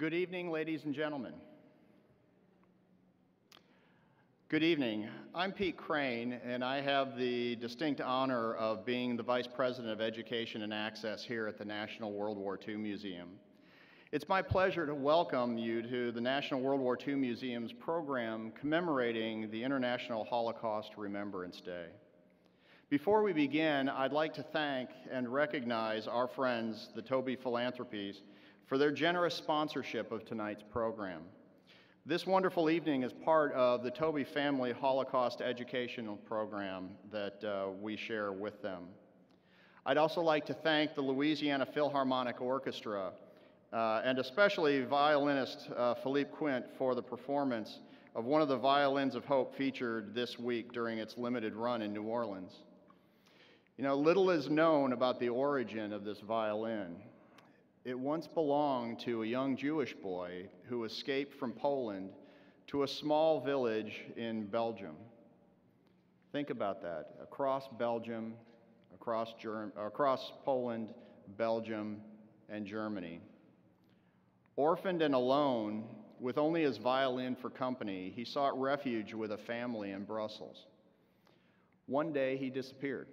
Good evening, ladies and gentlemen. Good evening. I'm Pete Crane, and I have the distinct honor of being the Vice President of Education and Access here at the National World War II Museum. It's my pleasure to welcome you to the National World War II Museum's program commemorating the International Holocaust Remembrance Day. Before we begin, I'd like to thank and recognize our friends, the Taube Philanthropies, for their generous sponsorship of tonight's program. This wonderful evening is part of the Taube Family Holocaust Educational Program that uh, we share with them. I'd also like to thank the Louisiana Philharmonic Orchestra uh, and especially violinist uh, Philippe Quint for the performance of one of the Violins of Hope featured this week during its limited run in New Orleans. You know, little is known about the origin of this violin. It once belonged to a young Jewish boy who escaped from Poland to a small village in Belgium. Think about that. Across Belgium, across, Germ- across Poland, Belgium, and Germany. Orphaned and alone, with only his violin for company, he sought refuge with a family in Brussels. One day he disappeared.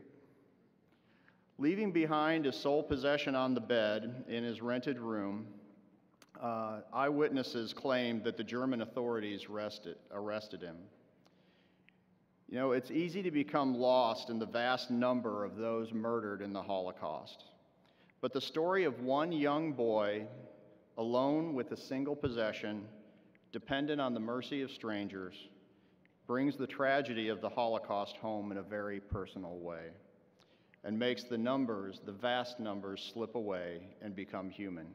Leaving behind his sole possession on the bed in his rented room, uh, eyewitnesses claimed that the German authorities arrested, arrested him. You know, it's easy to become lost in the vast number of those murdered in the Holocaust. But the story of one young boy, alone with a single possession, dependent on the mercy of strangers, brings the tragedy of the Holocaust home in a very personal way and makes the numbers, the vast numbers, slip away and become human.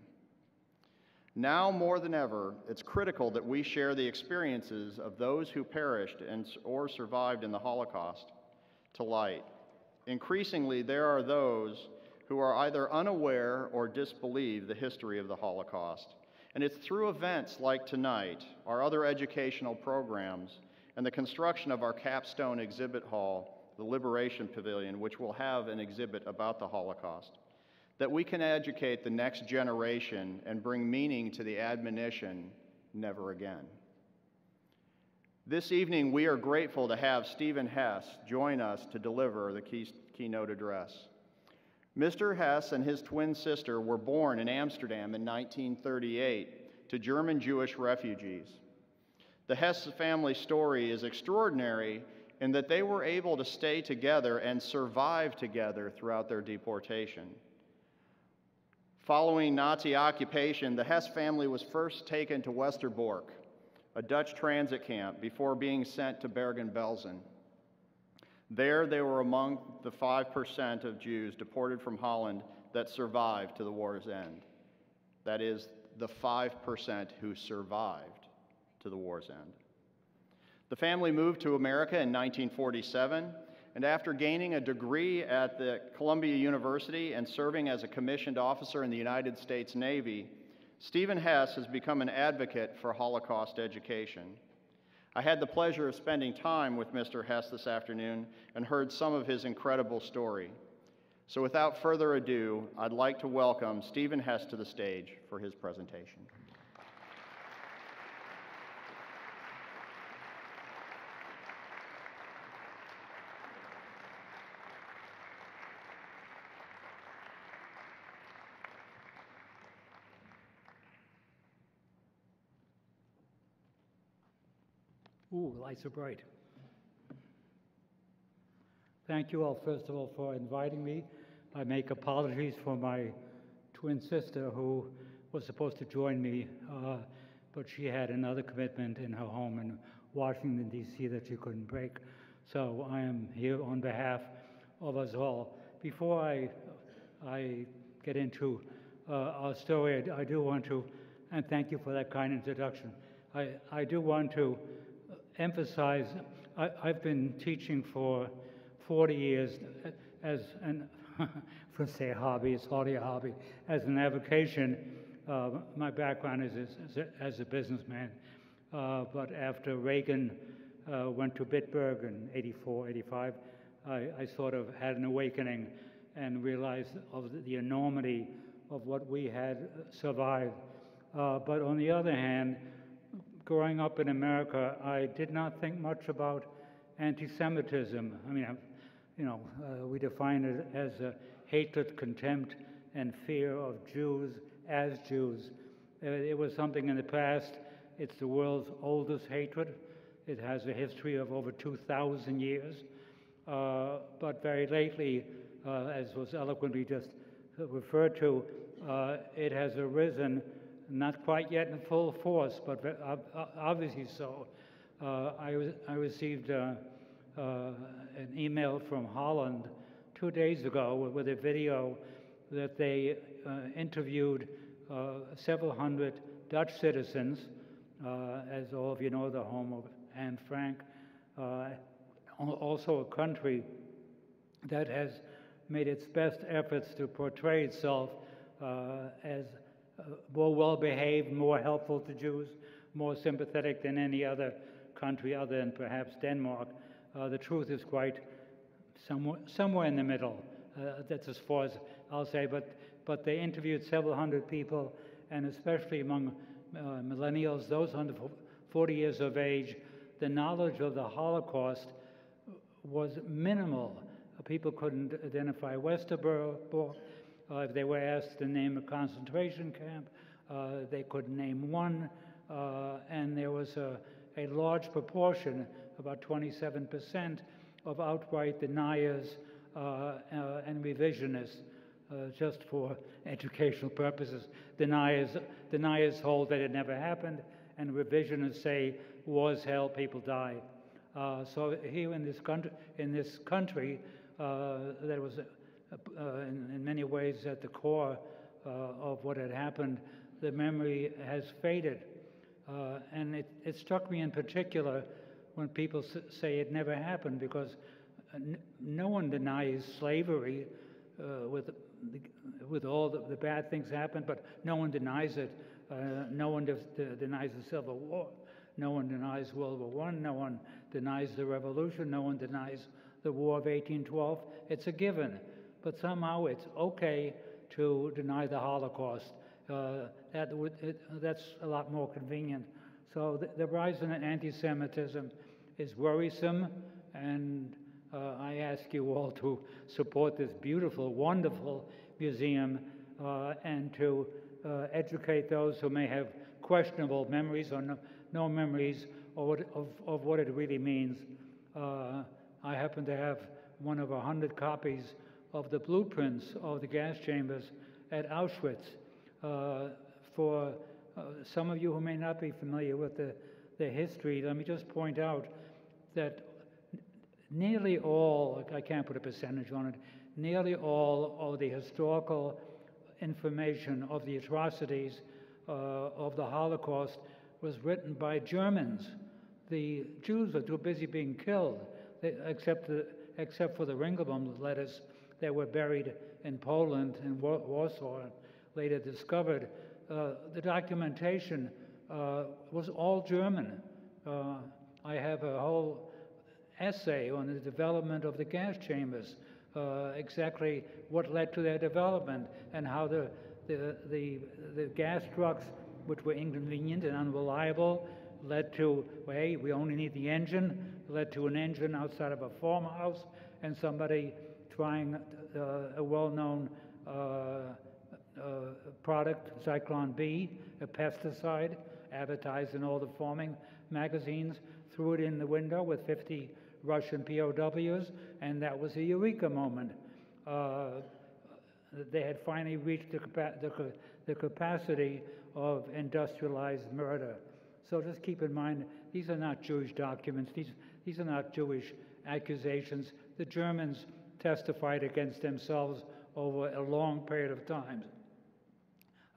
Now more than ever, it's critical that we share the experiences of those who perished and, or survived in the Holocaust to light. Increasingly, there are those who are either unaware or disbelieve the history of the Holocaust. And it's through events like tonight, our other educational programs, and the construction of our capstone exhibit hall the Liberation Pavilion, which will have an exhibit about the Holocaust, that we can educate the next generation and bring meaning to the admonition never again. This evening, we are grateful to have Stephen Hess join us to deliver the key, keynote address. Mr. Hess and his twin sister were born in Amsterdam in 1938 to German Jewish refugees. The Hess family story is extraordinary in that they were able to stay together and survive together throughout their deportation. Following Nazi occupation, the Hess family was first taken to Westerbork, a Dutch transit camp, before being sent to Bergen-Belsen. There, they were among the 5% of Jews deported from Holland that survived to the war's end. That is, the 5% who survived to the war's end. The family moved to America in 1947, and after gaining a degree at the Columbia University and serving as a commissioned officer in the United States Navy, Stephen Hess has become an advocate for Holocaust education. I had the pleasure of spending time with Mr. Hess this afternoon and heard some of his incredible story. So without further ado, I'd like to welcome Stephen Hess to the stage for his presentation. Lights are bright. Thank you all, first of all, for inviting me. I make apologies for my twin sister who was supposed to join me, uh, but she had another commitment in her home in Washington, D.C. that she couldn't break. So I am here on behalf of us all. Before I, I get into uh, our story, I, I do want to, and thank you for that kind introduction. I, I do want to emphasize I, have been teaching for 40 years as an, for say a hobby, it's hardly a hobby, as an avocation. Uh, my background is as, a, as a businessman, uh, but after Reagan uh, went to Bitburg in 84, 85, I, I, sort of had an awakening and realized of the, enormity of what we had survived Uh, but on the other hand, growing up in America, I did not think much about anti-Semitism. I mean, you know, uh, we define it as a hatred, contempt, and fear of Jews as Jews. Uh, it was something in the past. It's the world's oldest hatred. It has a history of over 2,000 years. Uh, but very lately, uh, as was eloquently just referred to, uh, it has arisen, not quite yet in full force, but obviously so. Uh, I, was, I received uh, uh, an email from Holland two days ago with, a video that they uh, interviewed uh, several hundred Dutch citizens, as all of you know, the home of Anne Frank, also a country that has made its best efforts to portray itself uh, as more well behaved, more helpful to Jews, more sympathetic than any other country other than perhaps Denmark. Uh, the truth is quite somewhere, somewhere in the middle. Uh, that's as far as I'll say. But, but they interviewed several hundred people, and especially among uh, millennials, those under 40 years of age, the knowledge of the Holocaust was minimal. Uh, People couldn't identify Westerbork. Uh, if they were asked to name a concentration camp, uh, they couldn't name one. Uh, and there was a, a large proportion, about 27%, of outright deniers and revisionists, uh, just for educational purposes. Deniers, deniers hold that it never happened, and revisionists say wars hell, people die. Uh, so here in this country, in this country, uh, that was in, in many ways at the core uh, of what had happened. The memory has faded, uh, and it, it struck me in particular when people say it never happened, because uh, no one denies slavery uh, with the, with all the, the bad things happened, but no one denies it. Uh, no one de- de- denies the Civil War. No one denies World War I. No one denies the Revolution. No one denies the War of 1812. It's a given. But somehow it's okay to deny the Holocaust. Uh, that would, it, that's a lot more convenient. So the, the rise in anti-Semitism is worrisome, and uh, I ask you all to support this beautiful, wonderful museum uh, and to uh, educate those who may have questionable memories or no, no memories of what, of, of what it really means. Uh, I happen to have one of a hundred copies of the blueprints of the gas chambers at Auschwitz. Uh, for uh, some of you who may not be familiar with the, the history, let me just point out that nearly all, I can't put a percentage on it, nearly all of the historical information of the atrocities uh, of the Holocaust was written by Germans. The Jews were too busy being killed, except, the, except for the Ringelblum letters that were buried in Poland and Warsaw, and later discovered. Uh, the documentation uh, was all German. Uh, I have a whole essay on the development of the gas chambers, uh, exactly what led to their development, and how the, the, the, the gas trucks, which were inconvenient and unreliable, led to, hey, we only need the engine, led to an engine outside of a farmhouse, and somebody trying uh, a well-known uh, uh, product, Zyklon B, a pesticide, advertised in all the farming magazines, threw it in the window with 50 Russian POWs, and that was a eureka moment. Uh, they had finally reached the, capa- the, the capacity of industrialized murder. So just keep in mind, these are not Jewish documents. These, these are not Jewish accusations. The Germans testified against themselves over a long period of time.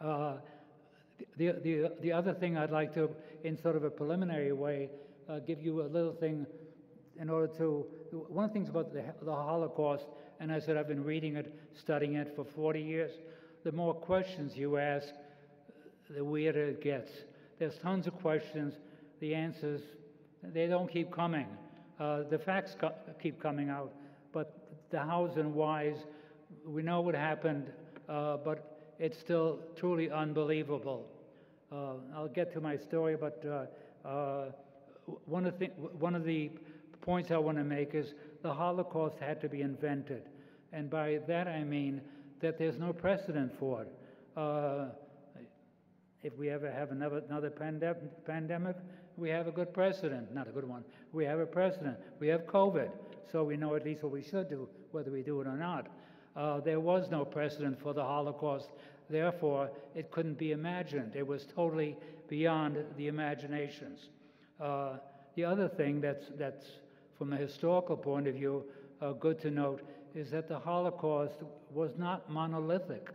Uh, the, the, the other thing I'd like to, in sort of a preliminary way, uh, give you a little thing in order to, one of the things about the, the Holocaust, and I said I've been reading it, studying it for 40 years, the more questions you ask, the weirder it gets. There's tons of questions, the answers, they don't keep coming. Uh, the facts co- keep coming out, but the hows and whys, we know what happened, uh, but it's still truly unbelievable. Uh, I'll get to my story, but uh, uh, one, of the, one of the points I want to make is the Holocaust had to be invented. And by that I mean that there's no precedent for it. Uh, if we ever have another, another pandem- pandemic, we have a good precedent. Not a good one. We have a precedent. We have COVID, so we know at least what we should do, whether we do it or not. Uh, there was no precedent for the Holocaust. Therefore, it couldn't be imagined. It was totally beyond the imaginations. Uh, the other thing that's, that's, from a historical point of view, uh, good to note is that the Holocaust was not monolithic.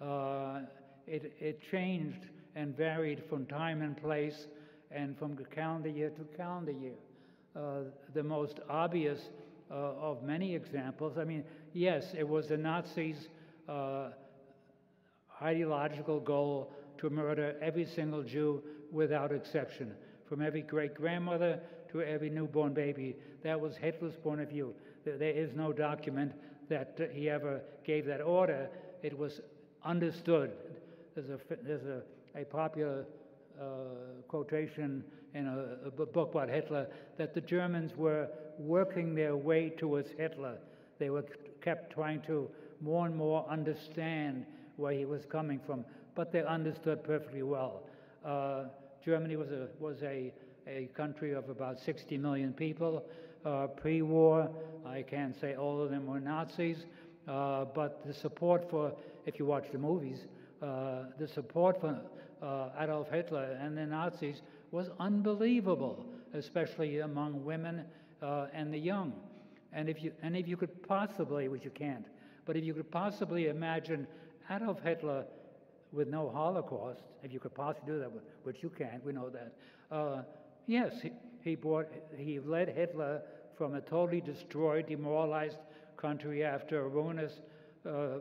Uh, it, it changed and varied from time and place and from calendar year to calendar year. Uh, the most obvious uh, of many examples, I mean, yes, it was the Nazis' uh, ideological goal to murder every single Jew without exception, from every great grandmother to every newborn baby. That was Hitler's point of view. There is no document that he ever gave that order. It was understood. There's a, there's a, a popular uh, quotation in a, a, book about Hitler that the Germans were working their way towards Hitler. They were kept trying to more and more understand where he was coming from, but they understood perfectly well. Uh, Germany was a was a a country of about 60 million people. Uh, pre-war, I can't say all of them were Nazis, uh, but the support for, if you watch the movies, uh, the support for uh, Adolf Hitler and the Nazis was unbelievable, especially among women uh, and the young. And if you and if you could possibly, which you can't, but if you could possibly imagine Adolf Hitler with no Holocaust, if you could possibly do that, which you can't, we know that. Uh, yes, he, he brought, he led Hitler from a totally destroyed, demoralized country after a ruinous uh,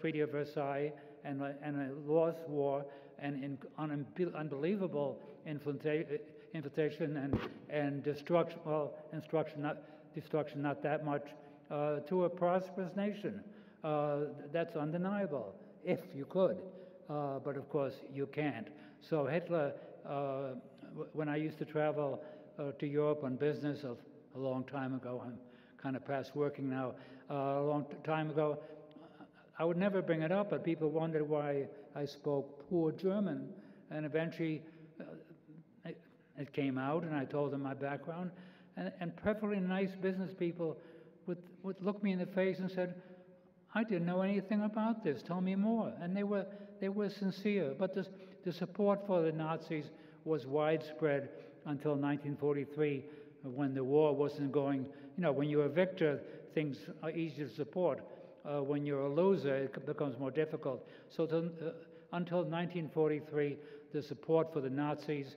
Treaty of Versailles and, and a lost war and in, un, unbelievable infiltration and, and destruction, well, instruction, not, destruction, not that much, uh, to a prosperous nation. Uh, that's undeniable, if you could. Uh, but of course, you can't. So Hitler, uh, when I used to travel uh, to Europe on business a, a, long time ago, I'm kind of past working now, uh, a long time ago, I would never bring it up, but people wondered why I spoke poor German. And eventually, it, came out, and I told them my background. And, and perfectly nice business people would, would look me in the face and said, I didn't know anything about this. Tell me more. And they were, they were sincere. But the, the support for the Nazis was widespread until 1943 when the war wasn't going. You know, when you're a victor, things are easy to support. Uh, when you're a loser, it becomes more difficult. So to, uh, until 1943, the support for the Nazis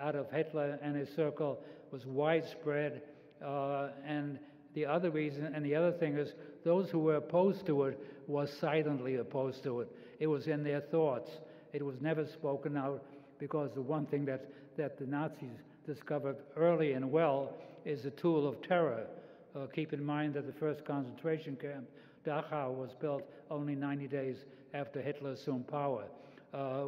out of Hitler and his circle was widespread. Uh, and the other reason, and the other thing is, those who were opposed to it were silently opposed to it. It was in their thoughts. It was never spoken out because the one thing that, that the Nazis discovered early and well is the tool of terror. Uh, keep in mind that the first concentration camp Dachau was built only 90 days after Hitler assumed power. Uh,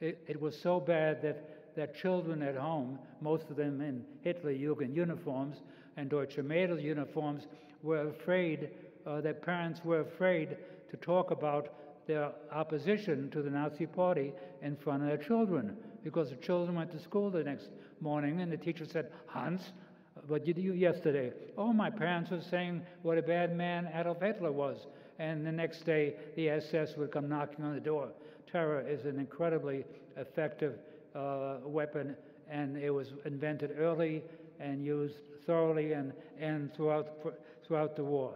it, it, was so bad that, that children at home, most of them in Hitler Jugend uniforms and Deutsche Mädel uniforms, were afraid, uh, their parents were afraid to talk about their opposition to the Nazi Party in front of their children because the children went to school the next morning and the teacher said, Hans, what did you do yesterday? Oh, my parents were saying what a bad man Adolf Hitler was. And the next day, the SS would come knocking on the door. Terror is an incredibly effective uh, weapon, and it was invented early and used thoroughly and, and throughout, throughout the war.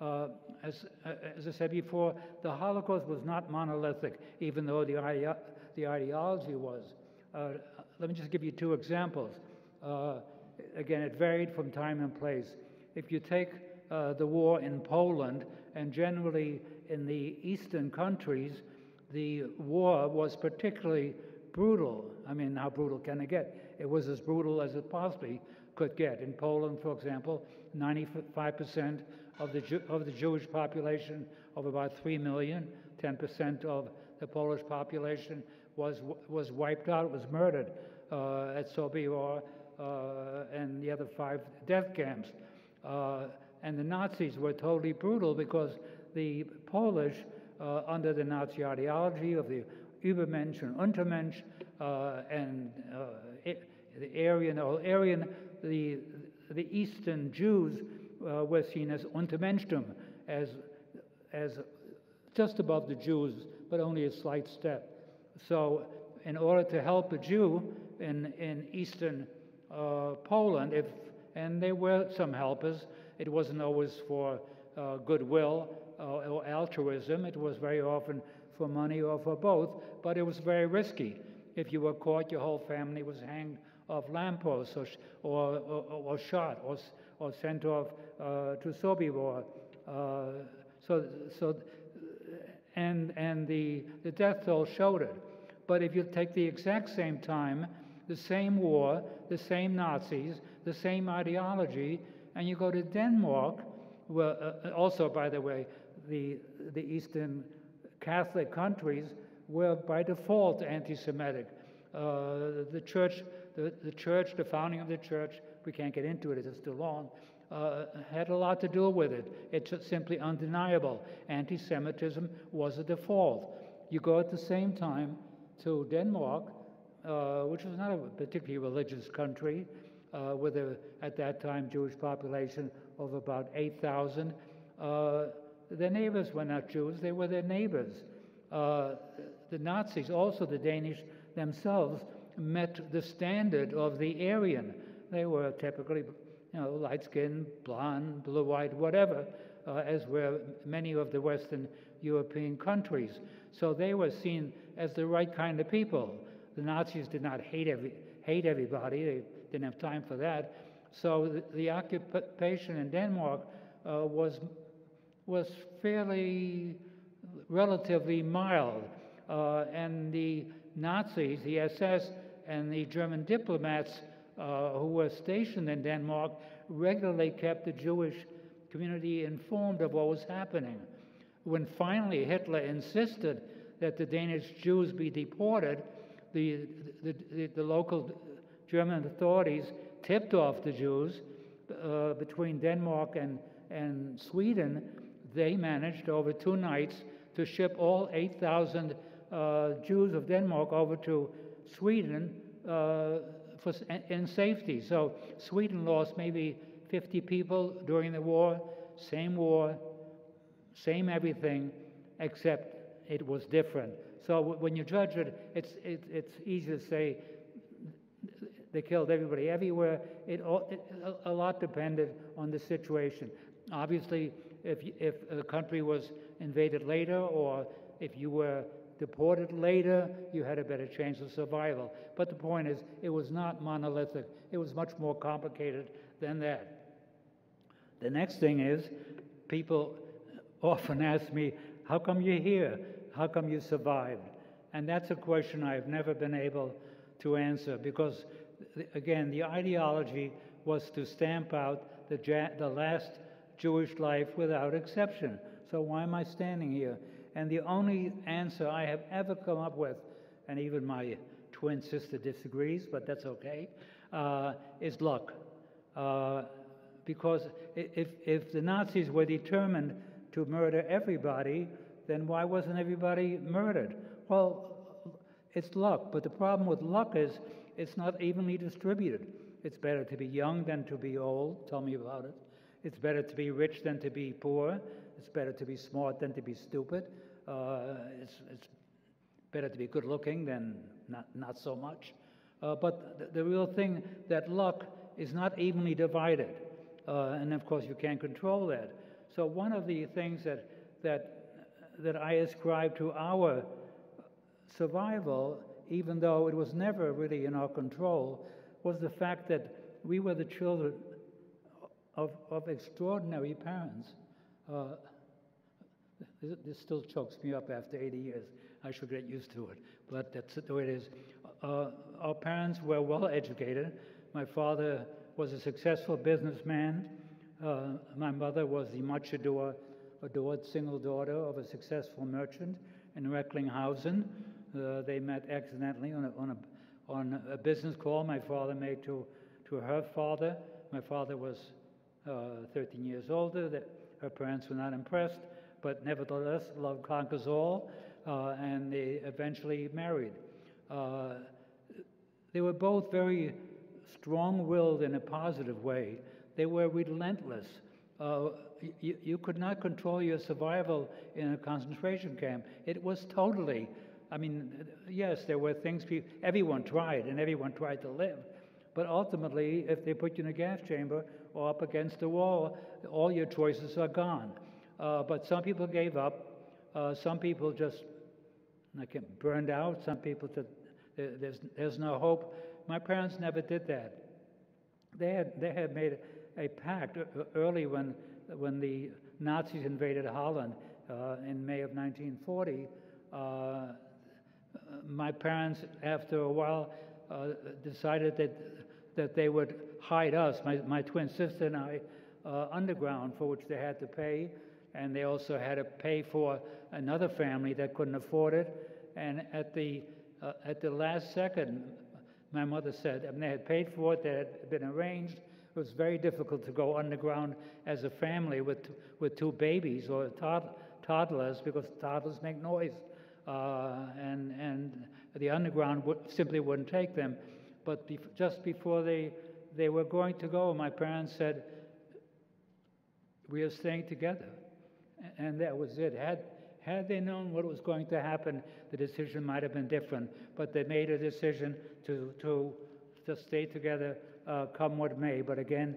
Uh, as, uh, as I said before, the Holocaust was not monolithic, even though the, the ideology was. Uh, let me just give you two examples. Uh, again, it varied from time and place. If you take uh, the war in Poland, and generally in the eastern countries, the war was particularly brutal. I mean, how brutal can it get? It was as brutal as it possibly could get. In Poland, for example, 95% of the, of the Jewish population of about 3 million, 10% of the Polish population was, was wiped out, was murdered uh, at Sobibor uh, and the other five death camps. Uh, and the Nazis were totally brutal because the Polish, uh, under the Nazi ideology of the Übermensch and Untermensch, uh, and the Aryan, or Aryan, the, the Eastern Jews uh, were seen as Untermenschtum, as, as just above the Jews, but only a slight step. So, in order to help a Jew in, in Eastern uh, Poland, if, and there were some helpers, it wasn't always for uh, goodwill uh, or altruism, it was very often for money or for both, but it was very risky. If you were caught, your whole family was hanged off lampposts or, or, or, or shot or, or sent off uh, to Sobibor. Uh, so, so, and, and the, the death toll showed it. But if you take the exact same time, the same war, the same Nazis, the same ideology, and you go to Denmark, well, uh, also, by the way, the, the Eastern Catholic countries were by default anti-Semitic. Uh, the church, the, the church, the founding of the church, we can't get into it, it's too long, uh, had a lot to do with it. It's simply undeniable. Anti Semitism was a default. You go at the same time to Denmark, uh, which was not a particularly religious country, uh, with a, at that time, Jewish population of about 8,000. Their neighbors were not Jews, they were their neighbors. Uh, the Nazis, also the Danish themselves, met the standard of the Aryan. They were typically you know, light skinned, blonde, blue eyed, whatever, uh, as were many of the Western European countries. So they were seen as the right kind of people. The Nazis did not hate, every, hate everybody, they didn't have time for that. So the, the occupation in Denmark uh, was, was fairly, relatively mild. Uh, and the Nazis, the SS, and the German diplomats uh, who were stationed in Denmark regularly kept the Jewish community informed of what was happening. When finally Hitler insisted that the Danish Jews be deported, the, the, the, the local German authorities tipped off the Jews uh, between Denmark and, and Sweden. They managed over two nights to ship all 8,000 uh, Jews of Denmark over to Sweden uh, for, in safety. So Sweden lost maybe 50 people during the war, same war, same everything, except it was different. So when you judge it, it's, it, it's easy to say they killed everybody everywhere. It, it, a lot depended on the situation. Obviously, if, if a country was invaded later or if you were deported later, you had a better chance of survival. But the point is, it was not monolithic. It was much more complicated than that. The next thing is, people often ask me, how come you're here? How come you survived? And that's a question I've never been able to answer because, again, the ideology was to stamp out the, the last Jewish life without exception. So why am I standing here? And the only answer I have ever come up with, and even my twin sister disagrees, but that's okay, uh, is luck. Uh, because if, if the Nazis were determined to murder everybody, then why wasn't everybody murdered? Well, it's luck, but the problem with luck is it's not evenly distributed. It's better to be young than to be old. Tell me about it. It's better to be rich than to be poor. It's better to be smart than to be stupid. Uh, it's, it's better to be good looking than not, not so much. Uh, but the, the, real thing that luck is not evenly divided. Uh, and of course, you can't control that. So, one of the things that, that, that I ascribe to our survival, even though it was never really in our control, was the fact that we were the children of, of extraordinary parents. Uh, this still chokes me up after 80 years. I should get used to it, but that's the way it is. Uh, our parents were well educated. My father was a successful businessman. Uh, my mother was the much adored, adored single daughter of a successful merchant in Recklinghausen. Uh, they met accidentally on a, on, a, on a business call my father made to, to her father. My father was 13 years older. That her parents were not impressed, but nevertheless, love conquers all, uh, and they eventually married. Uh, they were both very strong willed in a positive way. They were relentless. Uh, you, you could not control your survival in a concentration camp. It was totally, I mean, yes, there were things pe- everyone tried and everyone tried to live. But ultimately, if they put you in a gas chamber or up against the wall, all your choices are gone. Uh, but some people gave up. Uh, some people just like burned out. Some people said, there's, there's no hope. My parents never did that. They had, they had made a pact early when, when the Nazis invaded Holland uh, in May of 1940. Uh, my parents, after a while, uh, decided that, that they would hide us, my, my twin sister and I, uh, underground, for which they had to pay. And they also had to pay for another family that couldn't afford it. And at the, uh, at the last second, my mother said, mean, they had paid for it, that had been arranged, it was very difficult to go underground as a family with, with two babies or tod- toddlers because toddlers make noise. Uh, and, and the underground simply wouldn't take them. But bef- just before they, they were going to go, my parents said, We are staying together. And that was it. Had, had they known what was going to happen, the decision might have been different. But they made a decision to, to, to stay together uh, come what may. But again,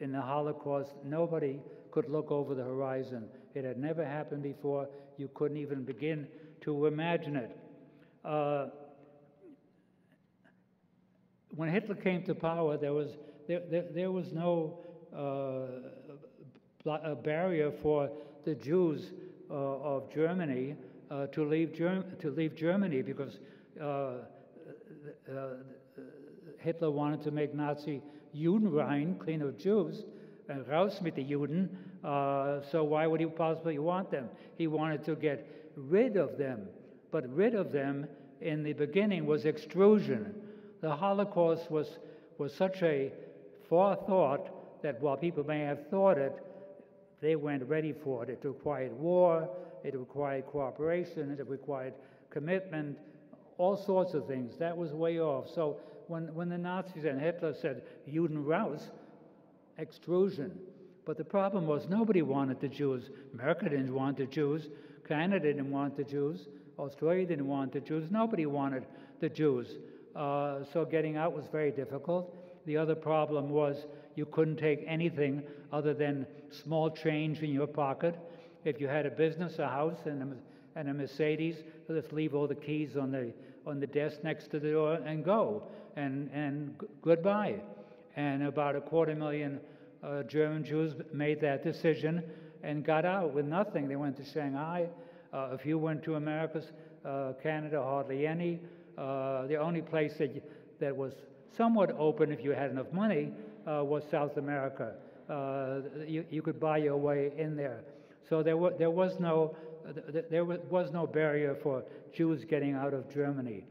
in the Holocaust, nobody could look over the horizon. It had never happened before. You couldn't even begin to imagine it. Uh, when Hitler came to power, there was, there, there, there was no uh, barrier for the Jews uh, of Germany uh, to, leave Germ- to leave Germany because uh, uh, Hitler wanted to make Nazi Judenrein, clean of Jews, and raus mit the Juden. Uh, so why would he possibly want them? He wanted to get rid of them. But rid of them in the beginning was extrusion. The Holocaust was, was such a forethought that while people may have thought it, they weren't ready for it. It required war, it required cooperation, it required commitment, all sorts of things. That was way off. So when, when the Nazis and Hitler said Juden raus, extrusion. But the problem was nobody wanted the Jews. America didn't want the Jews. Canada didn't want the Jews. Australia didn't want the Jews. Nobody wanted the Jews. Uh, so getting out was very difficult. The other problem was you couldn't take anything other than small change in your pocket. If you had a business, a house, and a, and a Mercedes, just leave all the keys on the on the desk next to the door and go and, and goodbye. And about a quarter million uh, German Jews made that decision and got out with nothing. They went to Shanghai. Uh, if you went to America's, uh, Canada, hardly any. Uh, the only place that, that was somewhat open if you had enough money uh, was South America. Uh, you, you could buy your way in there. So there, w- there was no there was no barrier for Jews getting out of Germany.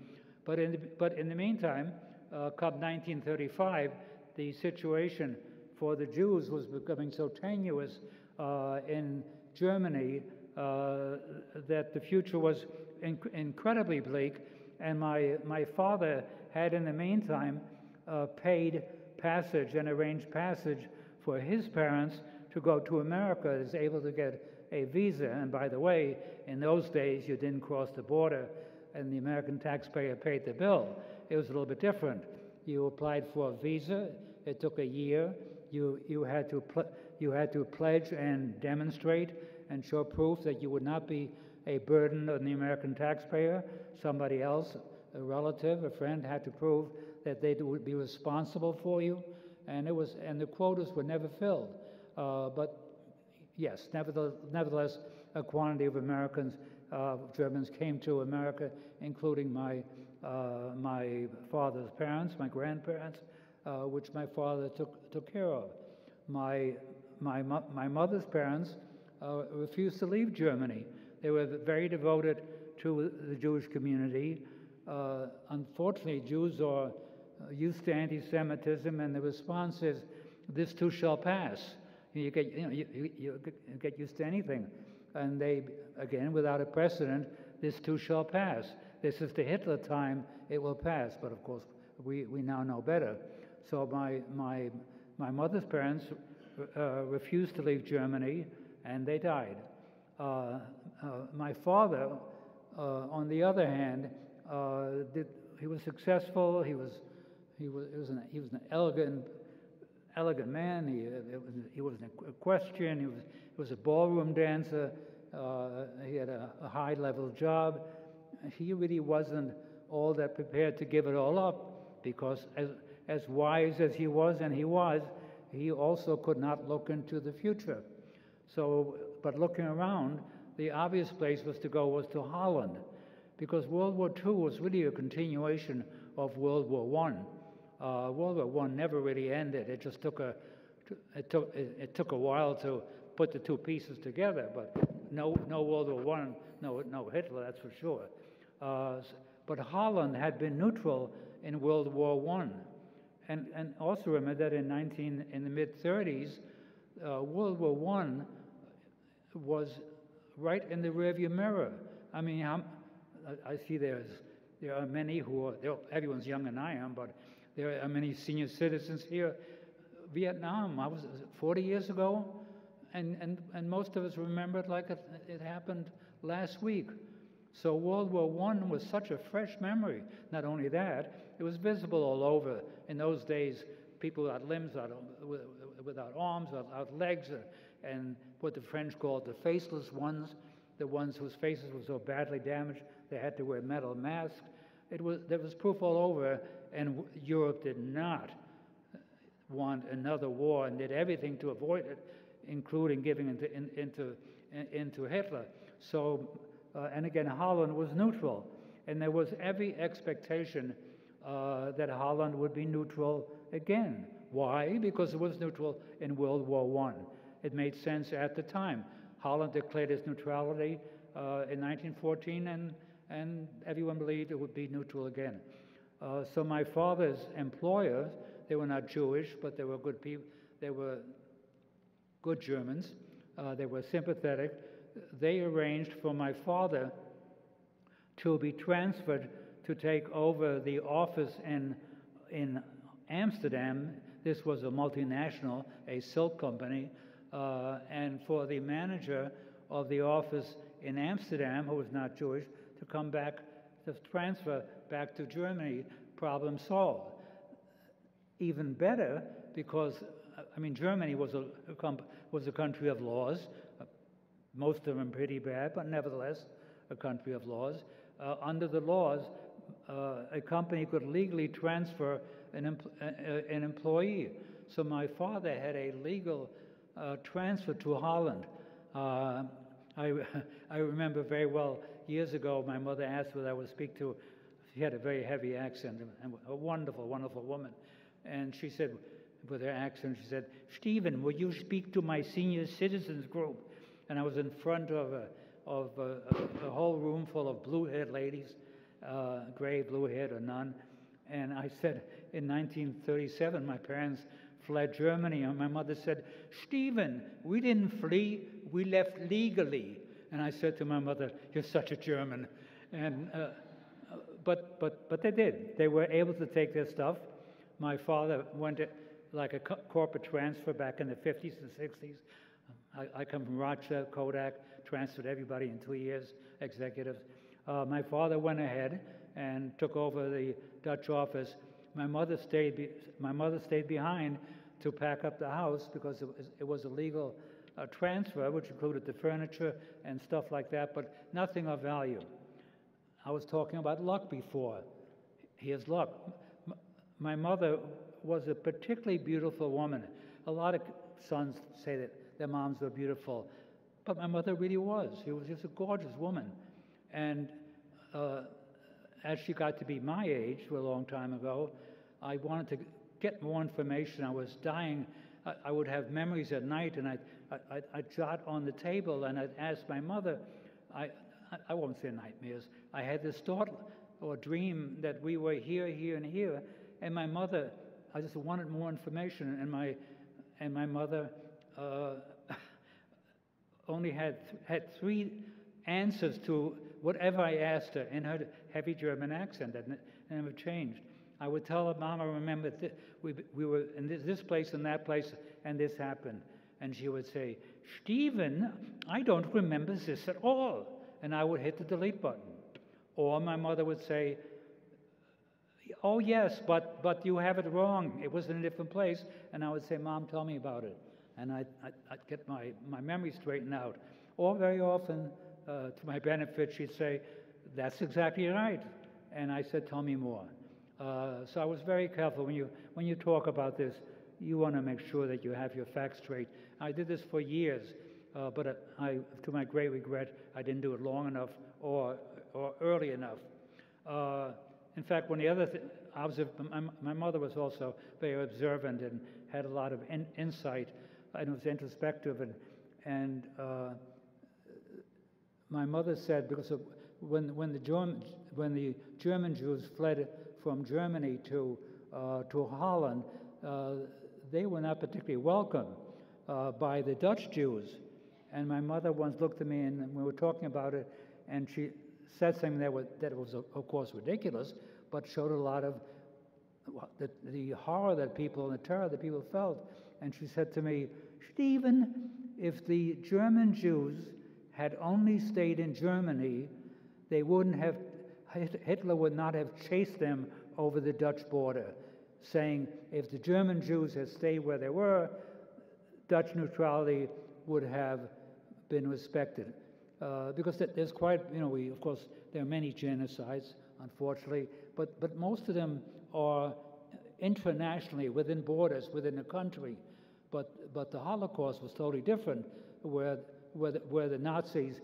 But in the, but in the meantime, uh, come 1935, the situation for the Jews was becoming so tenuous uh, in Germany uh, that the future was inc- incredibly bleak. And my, my father had, in the meantime, uh, paid passage and arranged passage for his parents to go to America, is able to get a visa. And by the way, in those days, you didn't cross the border and the American taxpayer paid the bill. It was a little bit different. You applied for a visa, it took a year. You, you, had to you had to pledge and demonstrate and show proof that you would not be a burden on the American taxpayer. Somebody else, a relative, a friend, had to prove that they would be responsible for you. And, it was, and the quotas were never filled. Uh, but yes, nevertheless, nevertheless, a quantity of Americans, uh, Germans came to America, including my, uh, my father's parents, my grandparents, uh, which my father took, took care of. My, my, my mother's parents uh, refused to leave Germany. They were very devoted to the Jewish community. Uh, unfortunately, Jews are uh, used to anti-Semitism, and the response is, "This too shall pass." You get, you know, you, you, you get used to anything, and they, again, without a precedent, this too shall pass. This is the Hitler time; it will pass. But of course, we, we now know better. So my my my mother's parents uh, refused to leave Germany, and they died. Uh, my father, uh, on the other hand, uh, did, he was successful. He was he was, he was, an, he was an elegant elegant man. He, uh, was, he was an equestrian. He was, he was a ballroom dancer. Uh, he had a, a high level job. He really wasn't all that prepared to give it all up because, as, as wise as he was, and he was, he also could not look into the future. So, but looking around, the obvious place was to go was to Holland, because World War II was really a continuation of World War I. Uh, World War One never really ended. It just took a it took it, it, took a while to put the two pieces together. But no no World War One, no no Hitler, that's for sure. Uh, but Holland had been neutral in World War One, and and also remember that in 19 in the mid 30s, uh, World War One was right in the rearview mirror. I mean, I'm, I see there's there are many who are everyone's younger than I am, but there are many senior citizens here. Vietnam, I was 40 years ago, and, and, and most of us remember it like it, it happened last week. So World War I was such a fresh memory. Not only that, it was visible all over. In those days, people without limbs, without, without arms, without legs, and what the French called the faceless ones, the ones whose faces were so badly damaged they had to wear metal masks. It was, there was proof all over and Europe did not want another war and did everything to avoid it, including giving into, in, into, into Hitler. So, uh, and again, Holland was neutral, and there was every expectation uh, that Holland would be neutral again. Why? Because it was neutral in World War I. It made sense at the time. Holland declared its neutrality uh, in 1914, and, and everyone believed it would be neutral again. Uh, so my father's employers, they were not Jewish, but they were good people. They were good Germans. Uh, they were sympathetic. They arranged for my father to be transferred to take over the office in in Amsterdam. This was a multinational, a silk company, uh, and for the manager of the office in Amsterdam, who was not Jewish, to come back to transfer back to Germany, problem solved. Even better, because I mean, Germany was a, was a country of laws. Uh, most of them pretty bad, but nevertheless, a country of laws. Uh, under the laws, uh, a company could legally transfer an, an, employee. So my father had a legal uh, transfer to Holland. Uh, I, I remember very well years ago, my mother asked whether I would speak to she had a very heavy accent, and a wonderful, wonderful woman. And she said, with her accent, she said, Stephen, will you speak to my senior citizens group? And I was in front of a, of a, a, a whole room full of blue haired ladies, uh, gray, blue haired, or none. And I said, in 1937, my parents fled Germany, and my mother said, Stephen, we didn't flee, we left legally. And I said to my mother, You're such a German. And uh, but, but, but they did. They were able to take their stuff. My father went to, like a co- corporate transfer back in the 50s and 60s. I, I, come from Rochester, Kodak, transferred everybody in two years, executives. Uh, my father went ahead and took over the Dutch office. My mother stayed, be- my mother stayed behind to pack up the house because it was, it was a legal uh, transfer, which included the furniture and stuff like that, but nothing of value. I was talking about luck before. Here's luck. My mother was a particularly beautiful woman. A lot of sons say that their moms were beautiful, but my mother really was. She was just a gorgeous woman. And uh, as she got to be my age, a long time ago, I wanted to get more information. I was dying. I, I would have memories at night, and I'd, I, I'd, jot on the table, and I'd ask my mother, I, I- won't say nightmares. I had this thought or dream that we were here, here, and here, and my mother, I just wanted more information, and my, and my mother uh, only had, had three answers to whatever I asked her in her heavy German accent that ne- never changed. I would tell her, Mom, I remember th- we, we were in this, this place and that place, and this happened. And she would say, Stephen, I don't remember this at all. And I would hit the delete button. Or my mother would say, Oh, yes, but, but you have it wrong. It was in a different place. And I would say, Mom, tell me about it. And I'd, I'd, I'd get my, my memory straightened out. Or very often, uh, to my benefit, she'd say, That's exactly right. And I said, Tell me more. Uh, so I was very careful when you, when you talk about this, you want to make sure that you have your facts straight. I did this for years, uh, but uh, I, to my great regret, I didn't do it long enough or, or early enough. Uh, in fact, one of the other th- observ- my, my mother was also very observant and had a lot of in, insight and was introspective. And, and uh, my mother said, because of when, when, the German, when the German Jews fled from Germany to, uh, to Holland, uh, they were not particularly welcome uh, by the Dutch Jews. And my mother once looked at me and we were talking about it, and she said something that was, that was of course, ridiculous, but showed a lot of the, the horror that people and the terror that people felt. And she said to me, Stephen, if the German Jews had only stayed in Germany, they wouldn't have, Hitler would not have chased them over the Dutch border, saying if the German Jews had stayed where they were, Dutch neutrality would have been respected. Uh, because there's quite, you know, we, of course, there are many genocides, unfortunately, but, but most of them are internationally, within borders, within a country. But, but the Holocaust was totally different, where, where, the, where the Nazis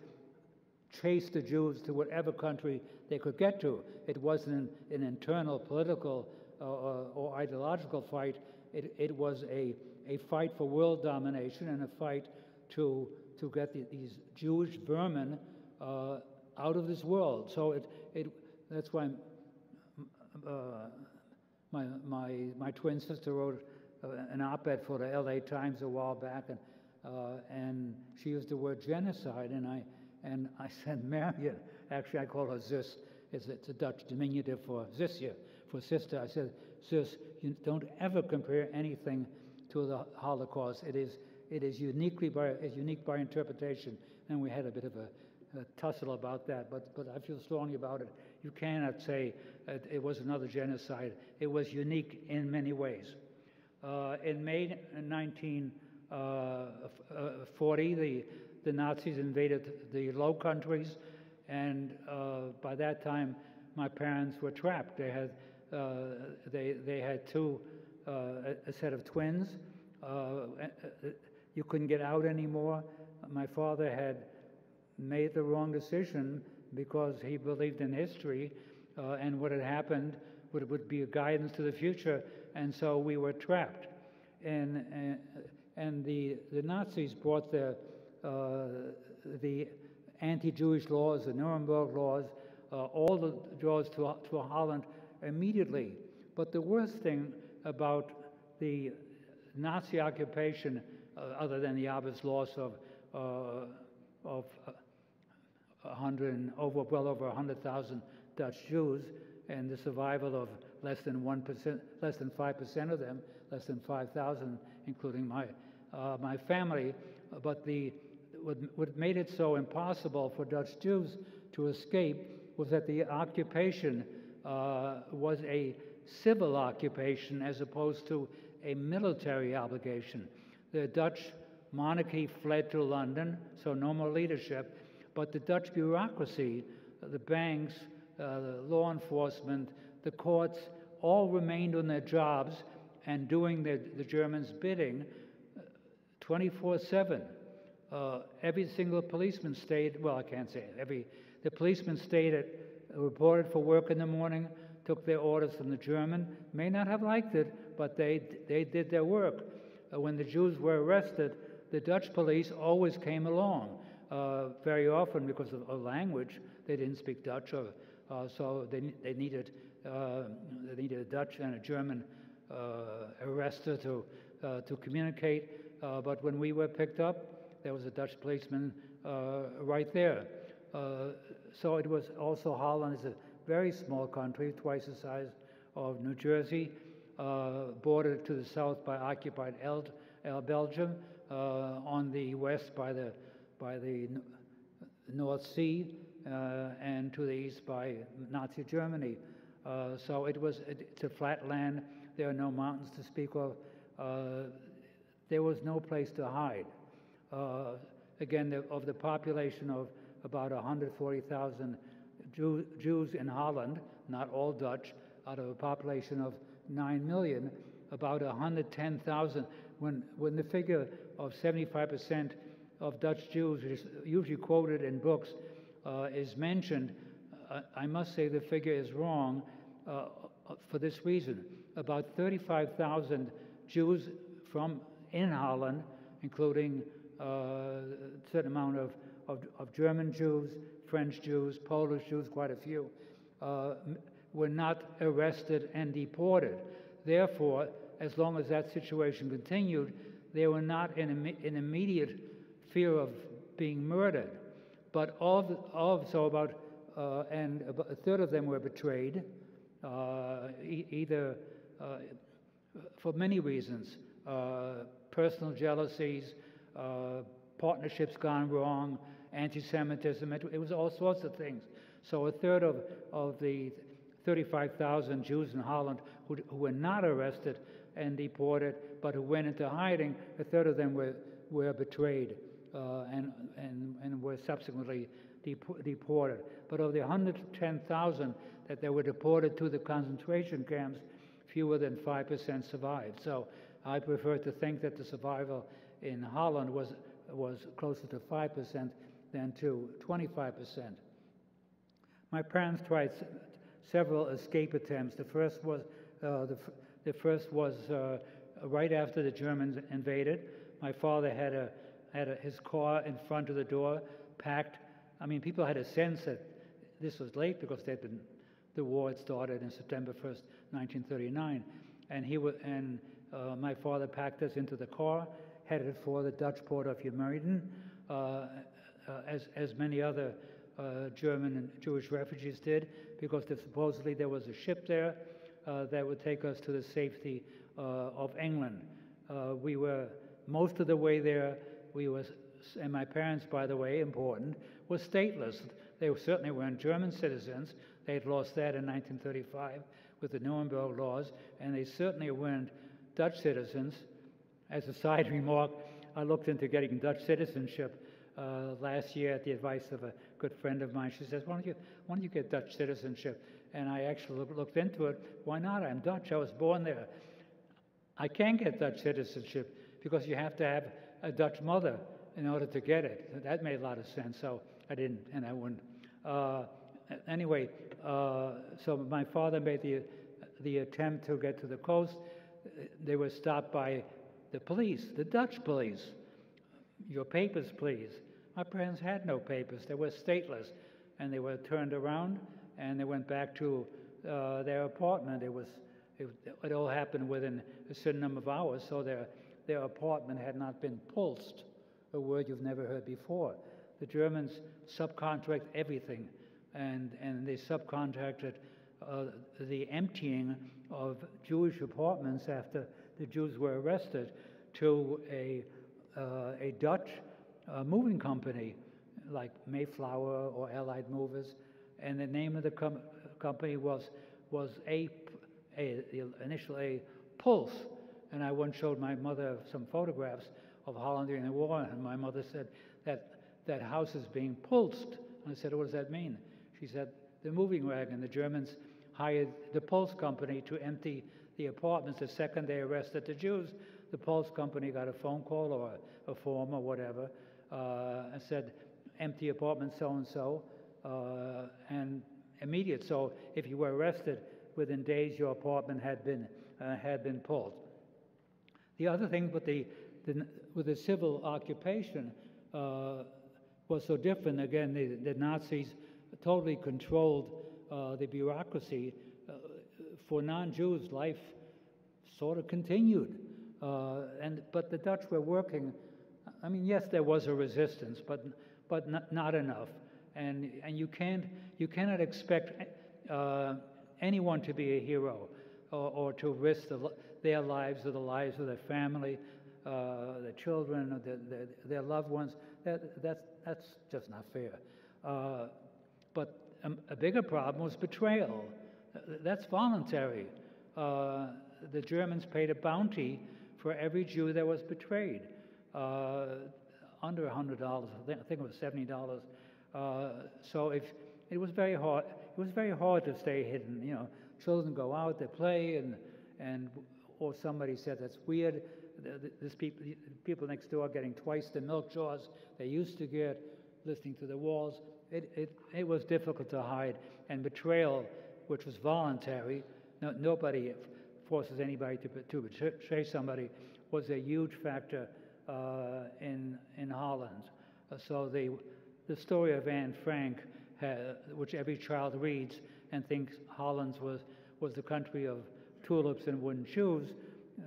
chased the Jews to whatever country they could get to. It wasn't an, an internal political uh, or, or ideological fight, it, it was a, a fight for world domination and a fight to, to get the, these Jewish vermin uh, out of this world. So it, it, that's why uh, my, my, my twin sister wrote uh, an op-ed for the LA Times a while back, and, uh, and she used the word genocide, and I, and I said, Marion, actually I call her Zus, it's, it's a Dutch diminutive for Zusje, for sister. I said, Zus, you don't ever compare anything to the Holocaust. It is, it is uniquely by, is unique by interpretation. And we had a bit of a, a tussle about that, but, but I feel strongly about it. You cannot say uh, it was another genocide. It was unique in many ways. Uh, in May 1940, the, the Nazis invaded the Low Countries, and uh, by that time, my parents were trapped. They had, uh, they, they had two, uh, a, set of twins. Uh, you couldn't get out anymore. My father had made the wrong decision because he believed in history uh, and what had happened would, would be a guidance to the future, and so we were trapped. And, and, and the, the Nazis brought the, uh, the anti-Jewish laws, the Nuremberg laws, uh, all the laws to, to Holland immediately. But the worst thing about the Nazi occupation, uh, other than the obvious loss of, uh, of 100, over, well over 100,000 Dutch Jews, and the survival of less than 1%, less than 5% of them, less than 5,000, including my, uh, my family. But the, what, made it so impossible for Dutch Jews to escape was that the occupation uh, was a civil occupation as opposed to a military obligation. The Dutch monarchy fled to London, so no more leadership, but the Dutch bureaucracy, the banks, uh, the law enforcement, the courts, all remained on their jobs and doing the, the Germans' bidding 24 7. Uh, every single policeman stayed, well, I can't say it, every, the policeman stayed at, reported for work in the morning, took their orders from the German, may not have liked it, but they, they did their work. Uh, when the Jews were arrested, the Dutch police always came along. Uh, very often, because of, of language, they didn't speak Dutch, or, uh, so they, they, needed, uh, they needed a Dutch and a German uh, arrestor to, to communicate. But when we were picked up, there was a Dutch policeman right there. so it was also Holland is a very small country, twice the size of New Jersey, bordered to the south by occupied El, El Belgium, on the west by the by the North Sea, uh, and to the east by Nazi Germany. Uh, so it was it's a flat land. There are no mountains to speak of. Uh, there was no place to hide. Uh, again, the, of the population of about 140,000 Jew, Jews in Holland, not all Dutch, out of a population of 9 million, about 110,000. When, when the figure of 75% of Dutch Jews, which is usually quoted in books, uh, is mentioned, uh, I must say the figure is wrong uh, for this reason. About 35,000 Jews from in Holland, including uh, a certain amount of, of, of, German Jews, French Jews, Polish Jews, quite a few, uh, were not arrested and deported. Therefore, as long as that situation continued, they were not in, in immediate fear of being murdered. But of, of so about, uh, and about a third of them were betrayed, uh, e either uh, for many reasons uh, personal jealousies, uh, partnerships gone wrong, anti Semitism, it, it, was all sorts of things. So a third of, of the 35,000 Jews in Holland who, who, were not arrested and deported, but who went into hiding, a third of them were, were betrayed uh, and, and, and were subsequently deported. But of the 110,000 that they were deported to the concentration camps, fewer than 5% survived. So I prefer to think that the survival in Holland was, was closer to 5% than to 25%. My parents tried several escape attempts. The first was, uh, the, the first was uh, right after the Germans invaded. My father had, a, had a, his car in front of the door, packed. I mean, people had a sense that this was late because they'd been, the war had started in September 1st, 1939. And, he was, and uh, my father packed us into the car, headed for the Dutch port of IJmuiden, uh, uh, as, as many other uh, German and Jewish refugees did, because supposedly there was a ship there that would take us to the safety of England. we were most of the way there. We was, and my parents, by the way, important, were stateless. They certainly weren't German citizens. They had lost that in 1935 with the Nuremberg laws, and they certainly weren't Dutch citizens. As a side remark, I looked into getting Dutch citizenship uh, last year at the advice of a good friend of mine. She says, why don't you, why don't you get Dutch citizenship? And I actually looked into it. Why not? I'm Dutch. I was born there. I can't get Dutch citizenship because you have to have a Dutch mother in order to get it. That made a lot of sense. So I didn't, and I wouldn't. Uh, anyway, uh, so my father made the, the attempt to get to the coast they were stopped by the police, the Dutch police. Your papers, please. My parents had no papers. They were stateless. And they were turned around and they went back to uh, their apartment. It was it, it, all happened within a certain number of hours, so their, their apartment had not been pulsed, a word you've never heard before. The Germans subcontract everything, and, and they subcontracted uh, the emptying of Jewish apartments after the Jews were arrested to a, uh, a Dutch uh, moving company like Mayflower or Allied Movers. And the name of the com company was, was a, a, the initial A, Puls. And I once showed my mother some photographs of Holland during the war, and my mother said that that house is being pulsed. And I said, what does that mean? She said, the moving wagon. The Germans hired the Puls Company to empty the apartments the second they arrested the Jews. The Puls Company got a phone call or a, form or whatever uh, and said, empty apartment so and so, and immediate. So if you were arrested, within days your apartment had been uh, had been pulled. The other thing with the, the with the civil occupation, uh, was so different. Again, the, the Nazis totally controlled the bureaucracy. Uh, for non-Jews, life sort of continued. Uh, and, but the Dutch were working. I mean, yes, there was a resistance, but, but not, not enough. And, and you, can't, you cannot expect uh, anyone to be a hero or, or to risk the, their lives or the lives of their family, uh, their children, their, their, their loved ones. That, that's, that's just not fair. Uh, but um, a bigger problem was betrayal. That's voluntary. Uh, the Germans paid a bounty for every Jew that was betrayed. Uh, under $100, I think, I think it was $70. Uh, so if, it was very hard. It was very hard to stay hidden. You know, children go out, they play, and and or somebody said that's weird. This people, people next door getting twice the milk jars they used to get, listening to the walls. It, it, it was difficult to hide. And betrayal, which was voluntary, no, nobody forces anybody to, to betray somebody, was a huge factor uh, in, in Holland. Uh, so the, the story of Anne Frank, uh, which every child reads and thinks Holland was, was the country of tulips and wooden shoes, uh,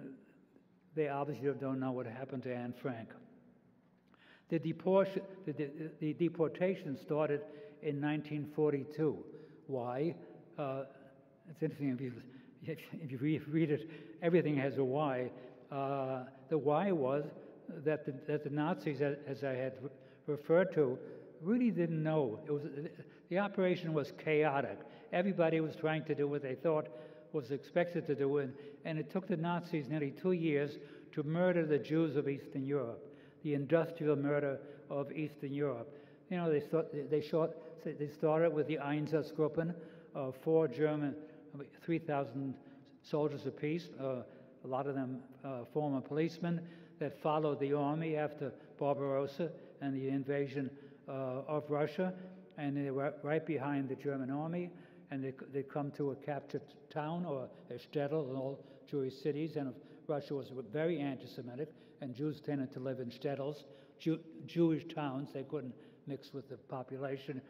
they obviously don't know what happened to Anne Frank. The, deport, the, the, the deportation started in 1942. Why? Uh, it's interesting if you, if you read, read, it, everything has a why. Uh, the why was that the, that the Nazis, as I had referred to, really didn't know. It was, the operation was chaotic. Everybody was trying to do what they thought was expected to do, and, and it took the Nazis nearly two years to murder the Jews of Eastern Europe, the industrial murder of Eastern Europe. You know, they, start, they, short, they started with the Einsatzgruppen, uh, four German, 3,000 soldiers apiece, uh, a lot of them uh, former policemen, that followed the army after Barbarossa and the invasion uh, of Russia. And they were right behind the German army. And they, they come to a captured town or a shtetl in all Jewish cities. And Russia was very anti Semitic, and Jews tended to live in shtetls, Jew, Jewish towns. They couldn't mix with the population.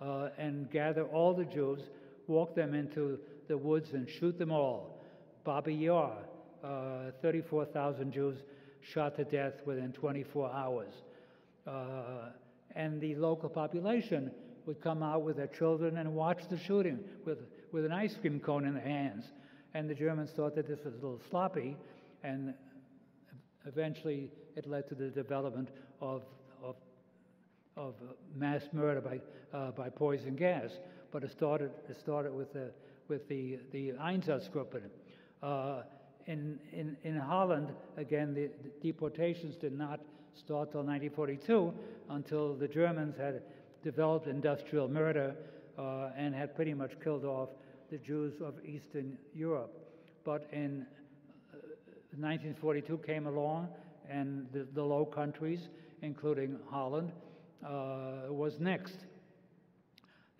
Uh, and gather all the Jews, walk them into the woods, and shoot them all. Babi Yar, uh, 34,000 Jews shot to death within 24 hours. Uh, and the local population would come out with their children and watch the shooting with, with an ice cream cone in their hands. And the Germans thought that this was a little sloppy, and eventually it led to the development of, of, of mass murder by, uh, by poison gas. But it started, it started with the, with the, the Einsatzgruppen. Uh, in, in, in Holland, again, the, the deportations did not start till 1942 until the Germans had developed industrial murder uh, and had pretty much killed off the Jews of Eastern Europe. But in 1942 came along, and the, the Low Countries, including Holland, uh, was next.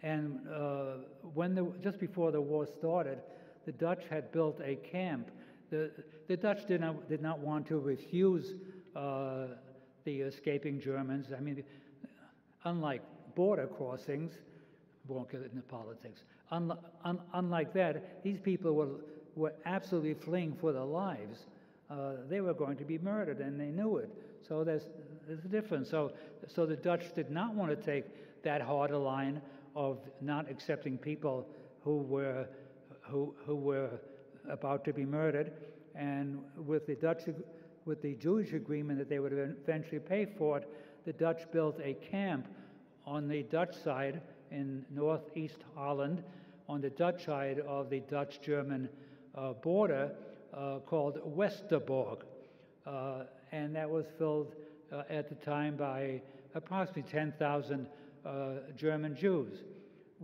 And uh, when the, just before the war started, the Dutch had built a camp the, the Dutch did not, did not want to refuse uh, the escaping Germans. I mean, unlike border crossings, won't get into politics. Un, un, unlike that, these people were, were absolutely fleeing for their lives. Uh, they were going to be murdered, and they knew it. So there's, there's a difference. So, so the Dutch did not want to take that harder line of not accepting people who were, who, who were about to be murdered, and with the Dutch, with the Jewish agreement that they would eventually pay for it, the Dutch built a camp on the Dutch side in northeast Holland, on the Dutch side of the Dutch-German uh, border, called Westerbork, uh, and that was filled uh, at the time by approximately 10,000 uh, German Jews.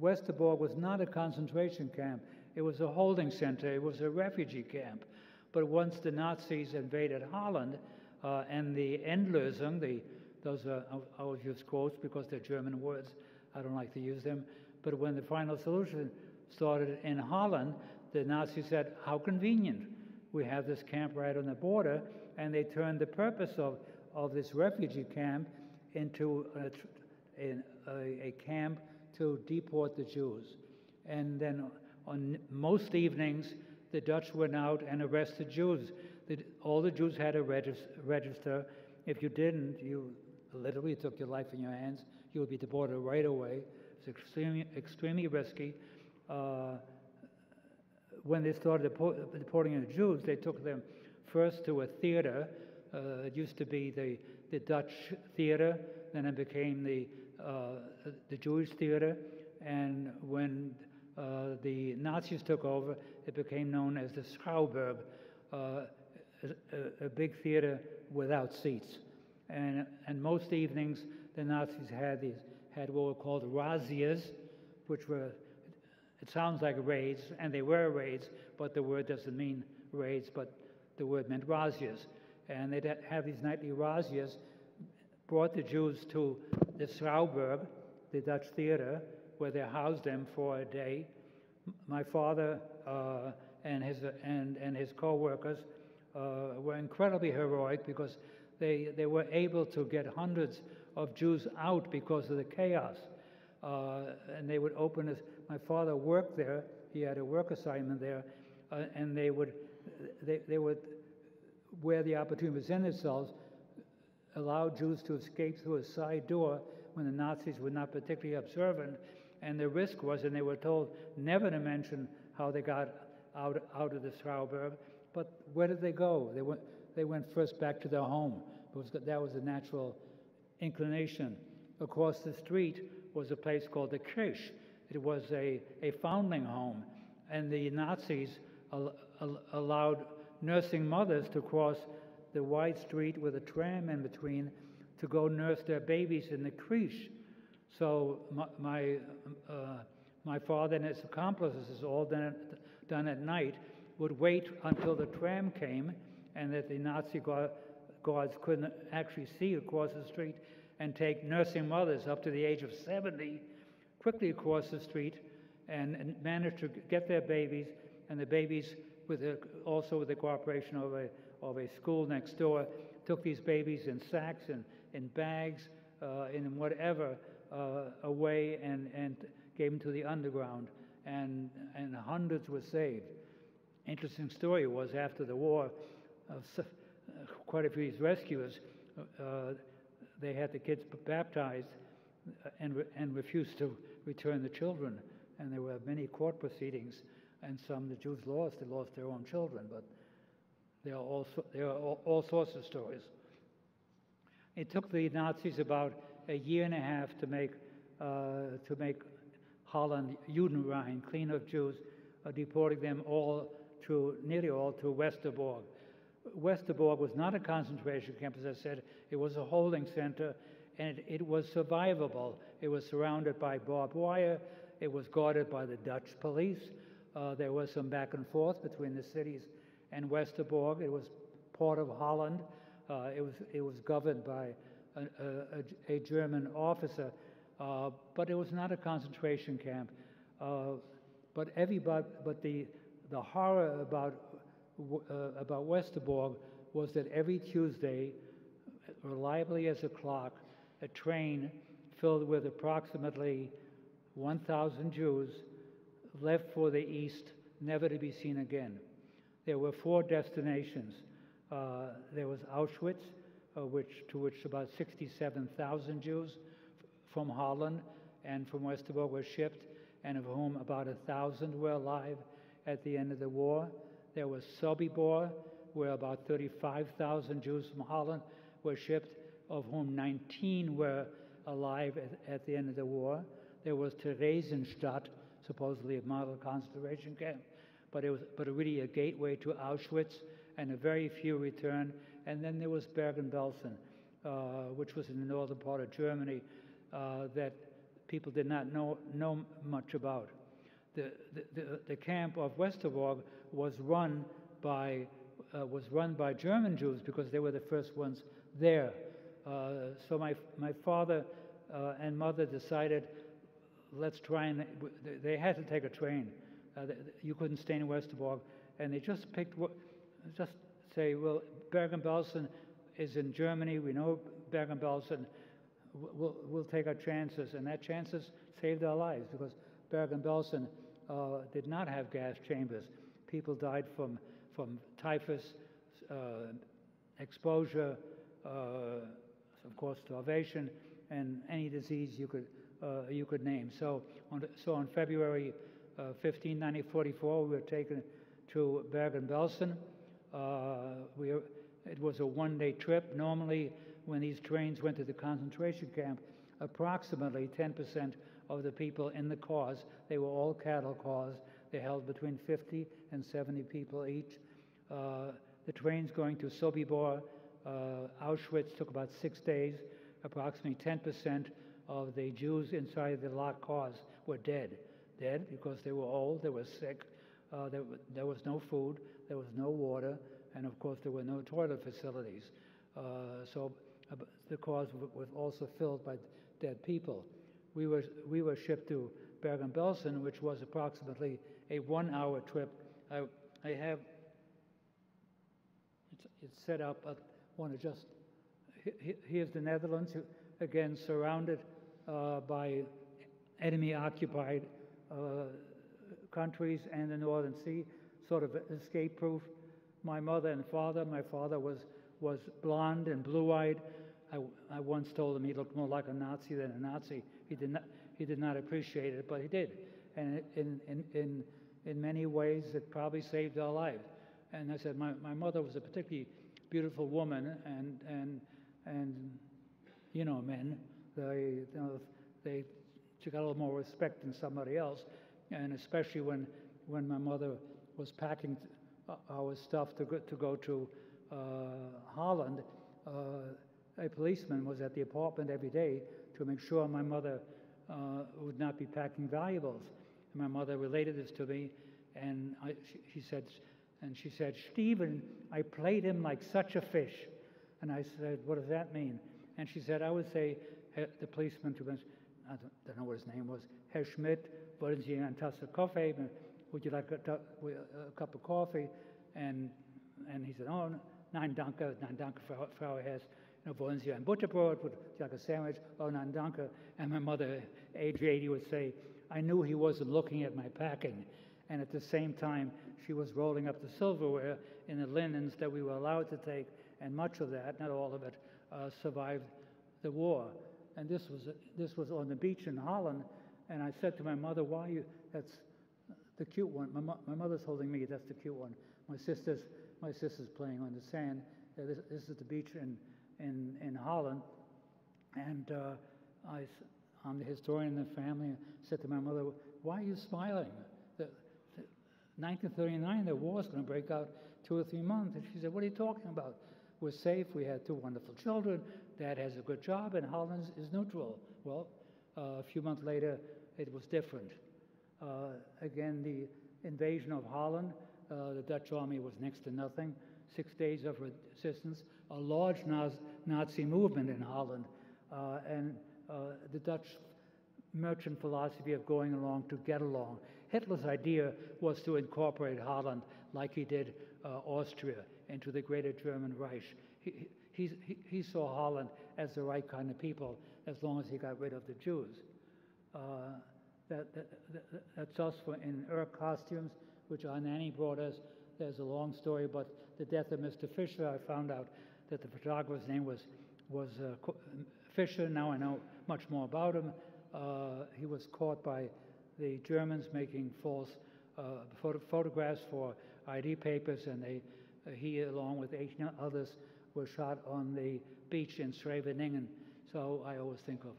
Westerbork was not a concentration camp. It was a holding center, it was a refugee camp. But once the Nazis invaded Holland uh, and the Endlösung, the, those are, I always use quotes because they're German words, I don't like to use them. But when the final solution started in Holland, the Nazis said, How convenient. We have this camp right on the border. And they turned the purpose of, of this refugee camp into a, a, a camp to deport the Jews. And then on most evenings, the Dutch went out and arrested Jews. The, all the Jews had to regis- register. If you didn't, you literally took your life in your hands. You would be deported right away. It's extremely, extremely risky. Uh, when they started deport- deporting the Jews, they took them first to a theater. Uh, it used to be the, the Dutch theater, then it became the, uh, the Jewish theater. And when uh, the Nazis took over, it became known as the Schouwburg, uh, a, a, big theater without seats. And, and most evenings, the Nazis had, these, had what were called razzias, which were it sounds like raids, and they were raids, but the word doesn't mean raids, but the word meant razzias. And they'd have these nightly razzias, brought the Jews to the Schouwburg, the Dutch theater, where they housed them for a day. My father uh, and his, and, and his co workers uh, were incredibly heroic because they, they were able to get hundreds of Jews out because of the chaos. Uh, and they would open my father worked there, he had a work assignment there, uh, and they would, they, they would, where the opportunity presented itself, allow Jews to escape through a side door when the Nazis were not particularly observant. And the risk was, and they were told never to mention how they got out, out of the Schouwburg, but where did they go? They went, they went first back to their home. because that was a natural inclination. Across the street was a place called the creche. It was a, a foundling home, and the Nazis al al allowed nursing mothers to cross the wide street with a tram in between to go nurse their babies in the creche. So my, my, uh, my father and his accomplices, all done at, done at night, would wait until the tram came and that the Nazi guards couldn't actually see across the street and take nursing mothers up to the age of 70 quickly across the street and, and managed to get their babies and the babies with also with the cooperation of a, of a school next door took these babies in sacks and in bags uh, in whatever uh, away and, and gave them to the underground. And, and hundreds were saved. Interesting story was after the war uh, quite a few of these rescuers uh, they had the kids baptized uh, and, and refused to return the children. And there were many court proceedings, and some the Jews lost. They lost their own children, but there are all, there are all, all sorts of stories. It took the Nazis about a year and a half to make, uh, to make Holland Judenrein, clean of Jews, uh, deporting them all to, nearly all to Westerbork. Westerbork was not a concentration camp, as I said, it was a holding center, and it, it was survivable. It was surrounded by barbed wire, it was guarded by the Dutch police. Uh, there was some back and forth between the cities and Westerbork. It was part of Holland. Uh, it, was, it was governed by a, a, a German officer, uh, but it was not a concentration camp. Uh, but everybody, but the, the horror about uh, about Westerbork was that every Tuesday, reliably as a clock, a train filled with approximately 1,000 Jews left for the east, never to be seen again. There were four destinations. Uh, there was Auschwitz, uh, which, to which about 67,000 Jews from Holland and from Westerbork were shipped, and of whom about 1,000 were alive at the end of the war. There was Sobibor, where about 35,000 Jews from Holland were shipped, of whom 19 were alive at, at the end of the war. There was Theresienstadt, supposedly a model concentration camp, but it was but really a gateway to Auschwitz, and a very few returned. And then there was Bergen-Belsen, uh, which was in the northern part of Germany, uh, that people did not know, know much about. The, the, the, camp of Westerbork was run by uh, was run by German Jews because they were the first ones there. Uh, so my my father uh, and mother decided, let's try and they had to take a train. Uh, you couldn't stay in Westerbork, and they just picked just say, well, Bergen-Belsen is in Germany. We know Bergen-Belsen. we'll, we'll take our chances, and that chances saved our lives because Bergen-Belsen uh, did not have gas chambers. People died from, from typhus, uh, exposure, uh, of course, starvation, and any disease you could, uh, you could name. So on, so on February uh, 15, 1944, we were taken to Bergen-Belsen. Uh, we, it was a one-day trip. Normally, when these trains went to the concentration camp, approximately 10% of the people in the cars, they were all cattle cars, they held between 50 and 70 people each. Uh, the trains going to Sobibor, Auschwitz took about six days. Approximately 10% of the Jews inside the locked cars were dead. Dead because they were old, they were sick, uh, there, there was no food, there was no water, and of course there were no toilet facilities. Uh, so uh, the cars were also filled by dead people. We were, we were shipped to Bergen-Belsen, which was approximately a one-hour trip. I, I have it's set up. Want to just here's the Netherlands again surrounded uh, by enemy-occupied uh, countries and the Northern Sea, sort of escape-proof. My mother and father. My father was was blonde and blue-eyed. I, I once told him he looked more like a Nazi than a Nazi. He did not he did not appreciate it, but he did. And in in in in many ways, it probably saved our lives. And I said, my, my mother was a particularly beautiful woman, and, and, and you know, men, they, you know, they, got a little more respect than somebody else. And especially when, when my mother was packing our stuff to go to, go to uh, Holland, uh, a policeman was at the apartment every day to make sure my mother uh, would not be packing valuables. And my mother related this to me, and I, she, she said, and she said, Stephen, I played him like such a fish. And I said, What does that mean? And she said, I would say, the policeman I don't, know what his name was, Herr Schmidt, Tasse? Would you like a, a cup of coffee? And, and he said, Oh, nein, danke, nein, danke, Frau, Frau Hess. You know, wollen Sie ein Butterbrot? Would you like a sandwich? Oh, nein, danke. And my mother, age 80, would say, I knew he wasn't looking at my packing. And at the same time, she was rolling up the silverware in the linens that we were allowed to take, and much of that, not all of it, uh, survived the war. And this was, this was on the beach in Holland, and I said to my mother, why you, that's the cute one. My, mo- my mother's holding me, that's the cute one. My sister's, my sister's playing on the sand. Uh, this, this, is the beach in, in, in Holland. And uh, I, I'm the historian in the family, I said to my mother, why are you smiling? 1939, the war was going to break out two or three months. And she said, What are you talking about? We're safe. We had two wonderful children. Dad has a good job, and Holland is neutral. Well, uh, a few months later, it was different. Uh, again, the invasion of Holland, uh, the Dutch army was next to nothing. Six days of resistance, a large Nazi movement in Holland, uh, and uh, the Dutch merchant philosophy of going along to get along. Hitler's idea was to incorporate Holland like he did uh, Austria into the greater German Reich. He, he, he, saw Holland as the right kind of people as long as he got rid of the Jews. Uh, that, that, that, that's us for, in Erk costumes, which our nanny brought us. There's a long story, but the death of Mr. Fisher, I found out that the photographer's name was, was uh, Fisher. Now I know much more about him. Uh, he was caught by the Germans making false uh, photo photographs for ID papers, and they, uh, he, along with 18 others, were shot on the beach in Scheveningen. So I always think of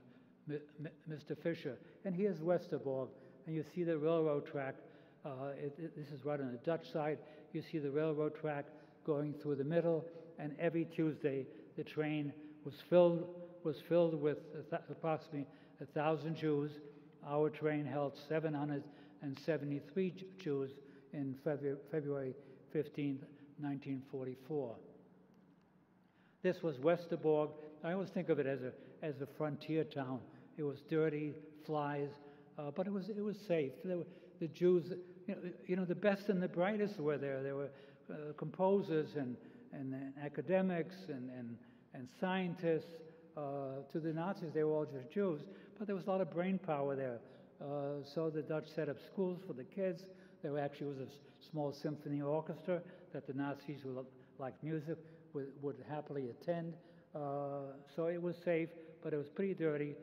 M M Mr. Fisher. And here's Westerbork, and you see the railroad track. Uh, it, it, this is right on the Dutch side. You see the railroad track going through the middle, and every Tuesday the train was filled was filled with approximately a thousand Jews our train held 773 Jews in February 15, 1944. This was Westerbork. I always think of it as a, as a frontier town. It was dirty, flies, uh, but it was, it was safe. Were, the Jews, you know, you know, the best and the brightest were there. There were uh, composers and, and, and, academics and, and, and scientists. Uh, to the Nazis, they were all just Jews, but there was a lot of brain power there. Uh, so the Dutch set up schools for the kids. There actually was a small symphony orchestra that the Nazis who liked music would, would happily attend. Uh, so it was safe, but it was pretty dirty,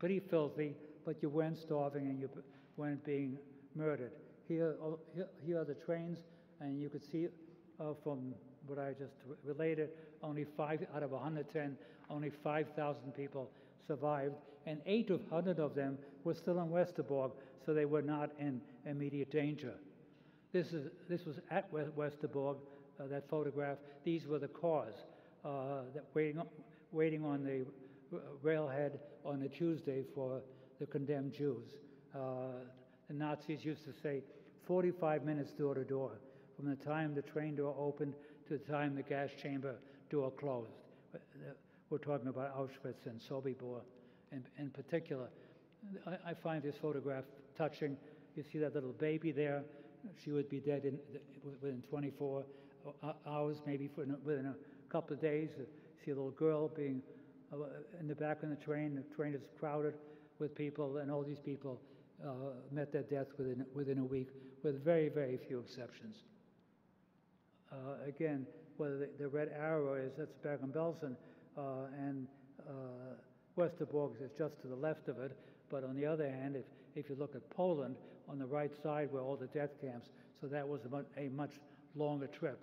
pretty filthy, but you weren't starving and you weren't being murdered. Here, here, here are the trains, and you could see uh, from what I just related, only five out of 110, only 5,000 people survived, and 800 of them were still in Westerbork, so they were not in immediate danger. This, is, this was at We- Westerbork, uh, that photograph. These were the cars uh, that waiting, on- waiting on the railhead on a Tuesday for the condemned Jews. Uh, the Nazis used to say 45 minutes door to door, from the time the train door opened to the time the gas chamber door closed. Uh, uh, We're talking about Auschwitz and Sobibor in, in particular. I, I find this photograph touching. You see that little baby there. She would be dead in, within 24 hours, maybe within a couple of days. You see a little girl being uh, in the back of the train. The train is crowded with people, and all these people uh, met their death within, within a week, with very, very few exceptions. Uh, again, whether the, the red arrow is, that's Bergen-Belsen, uh, and Westerbork is just to the left of it. But on the other hand, if, if you look at Poland, on the right side were all the death camps, so that was a much, a much longer trip.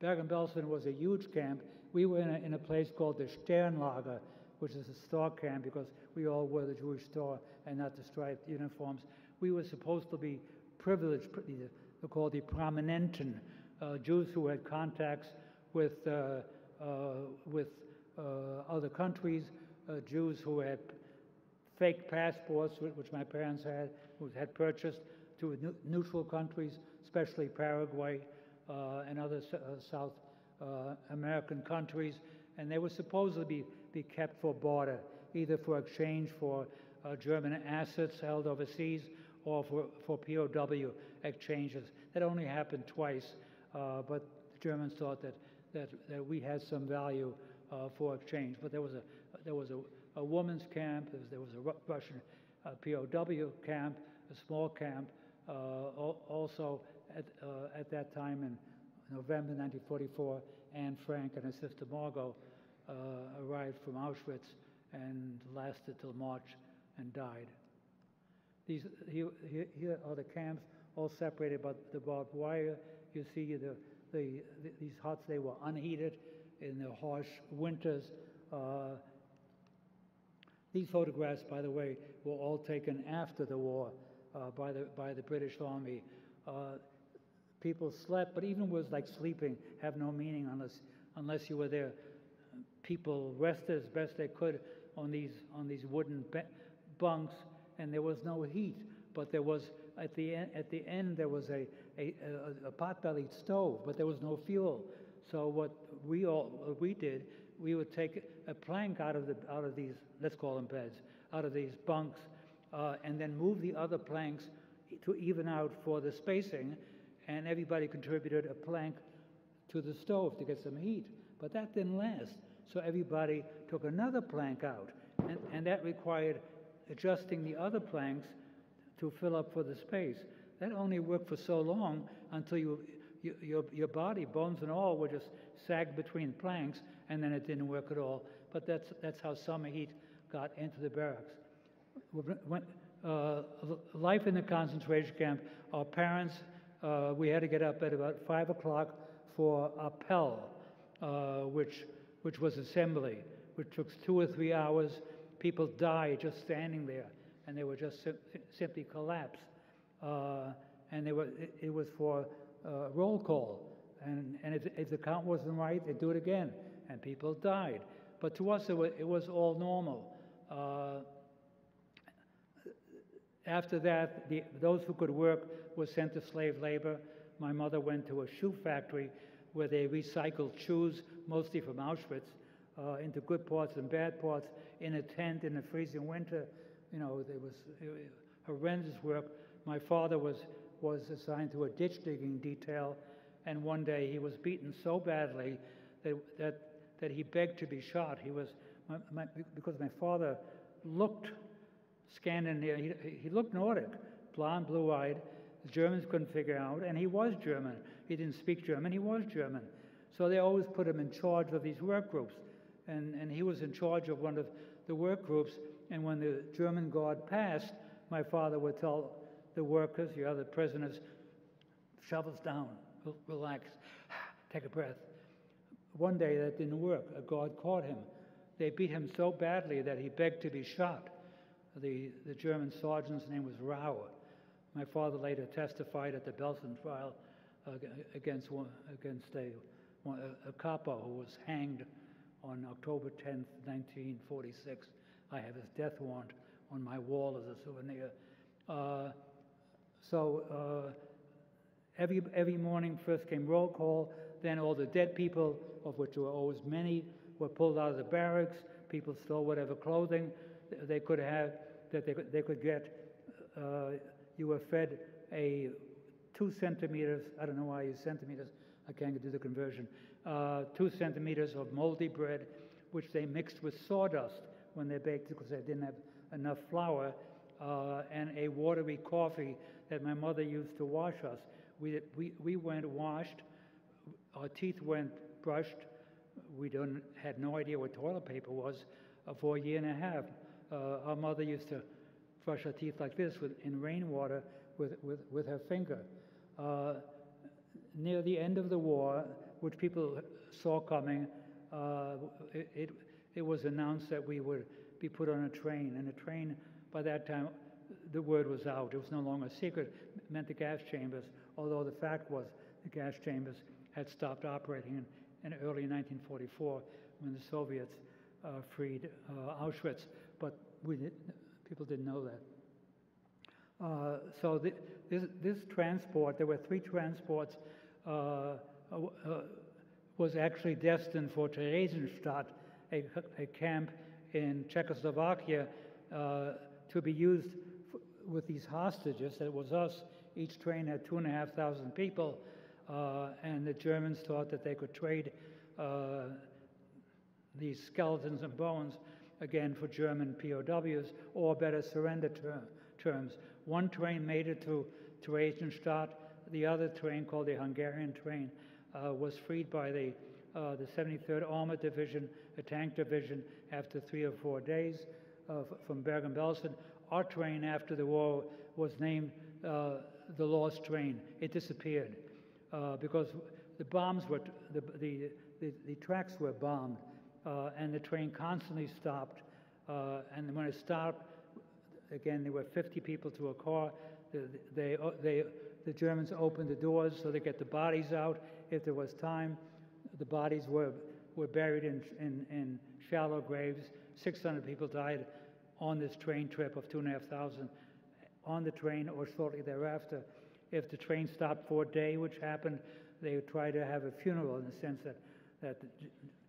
Bergen-Belsen was a huge camp. We were in a, in a place called the Sternlager, which is a star camp because we all wore the Jewish star and not the striped uniforms. We were supposed to be privileged, they're called the Prominenten, uh, Jews who had contacts with, uh, with uh, other countries, uh, Jews who had fake passports, which my parents had, who had purchased to neutral countries, especially Paraguay uh, and other uh, South uh, American countries, and they were supposed to be, be kept for barter, either for exchange for uh, German assets held overseas or for, for POW exchanges. That only happened twice, uh, but the Germans thought that, that, that we had some value uh, for exchange. But there was a, there was a, a women's camp, there was, there was a Ru- Russian uh, POW camp, a small camp. Uh, also, at, uh, at that time in November 1944, Anne Frank and her sister Margot uh, arrived from Auschwitz and lasted till March and died. These, here, here are the camps, all separated by the barbed wire. You see the, the, the, these huts, they were unheated in the harsh winters. Uh, these photographs, by the way, were all taken after the war uh, by, the, by the British Army. Uh, people slept, but even words like sleeping have no meaning unless, unless you were there. People rested as best they could on these, on these wooden bunks, and there was no heat, but there was, at the, en- at the end, there was a, a, a, a pot-bellied stove, but there was no fuel. So what we all, what we did, we would take a plank out of, the, out of these, let's call them beds, out of these bunks, uh, and then move the other planks to even out for the spacing, and everybody contributed a plank to the stove to get some heat. But that didn't last. So everybody took another plank out, and, and that required adjusting the other planks to fill up for the space. That only worked for so long until you, you, your, your body, bones and all, were just sagged between planks, and then it didn't work at all. But that's, that's how summer heat got into the barracks. When, uh, life in the concentration camp, our parents, uh, we had to get up at about 5 o'clock for Appell, uh, which, which was assembly, which took two or three hours. People died just standing there, and they were just sim- simply collapsed. Uh, and they were, it, it was for uh, roll call. And, and if, if the count wasn't right, they'd do it again, and people died. But to us, it was, it was all normal. Uh, after that, the, those who could work were sent to slave labor. My mother went to a shoe factory where they recycled shoes, mostly from Auschwitz, uh, into good parts and bad parts, in a tent in the freezing winter. You know, there was horrendous work. My father was, was assigned to a ditch digging detail, and one day he was beaten so badly that, that, that he begged to be shot. He was, my, my, because my father looked Scandinavian, he, he looked Nordic, blonde, blue eyed. The Germans couldn't figure out, and he was German. He didn't speak German, he was German. So they always put him in charge of these work groups. And, and he was in charge of one of the work groups. And when the German guard passed, my father would tell the workers, the other prisoners, shovels down, relax, take a breath. One day that didn't work. A guard caught him. They beat him so badly that he begged to be shot. The, the German sergeant's name was Rau. My father later testified at the Belsen trial against, against a, a capo who was hanged on October 10th, 1946. I have his death warrant on my wall as a souvenir. Uh, so uh, every, every morning, first came roll call, then all the dead people, of which there were always many, were pulled out of the barracks. People stole whatever clothing they could have, that they could, they could get. Uh, you were fed a two centimeters, I don't know why I use centimeters, I can't do the conversion, uh, two centimeters of moldy bread, which they mixed with sawdust when they baked it because they didn't have enough flour, uh, and a watery coffee that my mother used to wash us. We, we, we went washed, our teeth went brushed. We don't, had no idea what toilet paper was uh, for a year and a half. Uh, our mother used to brush her teeth like this with, in rainwater with, with, with her finger. Uh, near the end of the war, which people saw coming, uh, it, it, it, was announced that we would be put on a train. And the train, by that time, the word was out. It was no longer a secret. It meant the gas chambers, although the fact was the gas chambers had stopped operating in, in early 1944 when the Soviets uh, freed uh, Auschwitz. But did, people didn't know that. Uh, so the, this, this, transport, there were three transports, uh, uh, uh, was actually destined for Theresienstadt, a, a camp in Czechoslovakia, to be used with these hostages. That was us. Each train had two and a half thousand people, uh, and the Germans thought that they could trade uh, these skeletons and bones again for German POWs or better surrender ter terms. One train made it to, Theresienstadt. The other train, called the Hungarian train, uh, was freed by the, uh, the 73rd Armored Division, a tank division, after three or four days uh, from Bergen-Belsen. Our train after the war was named uh, the Lost Train. It disappeared uh, because the bombs were, the, the, the, the tracks were bombed uh, and the train constantly stopped. and when it stopped, again, there were 50 people to a car. They, they, the Germans opened the doors so they get the bodies out if there was time. The bodies were, were buried in, in, in shallow graves. 600 people died on this train trip of two and a half thousand on the train or shortly thereafter. If the train stopped for a day, which happened, they would try to have a funeral in the sense that, that the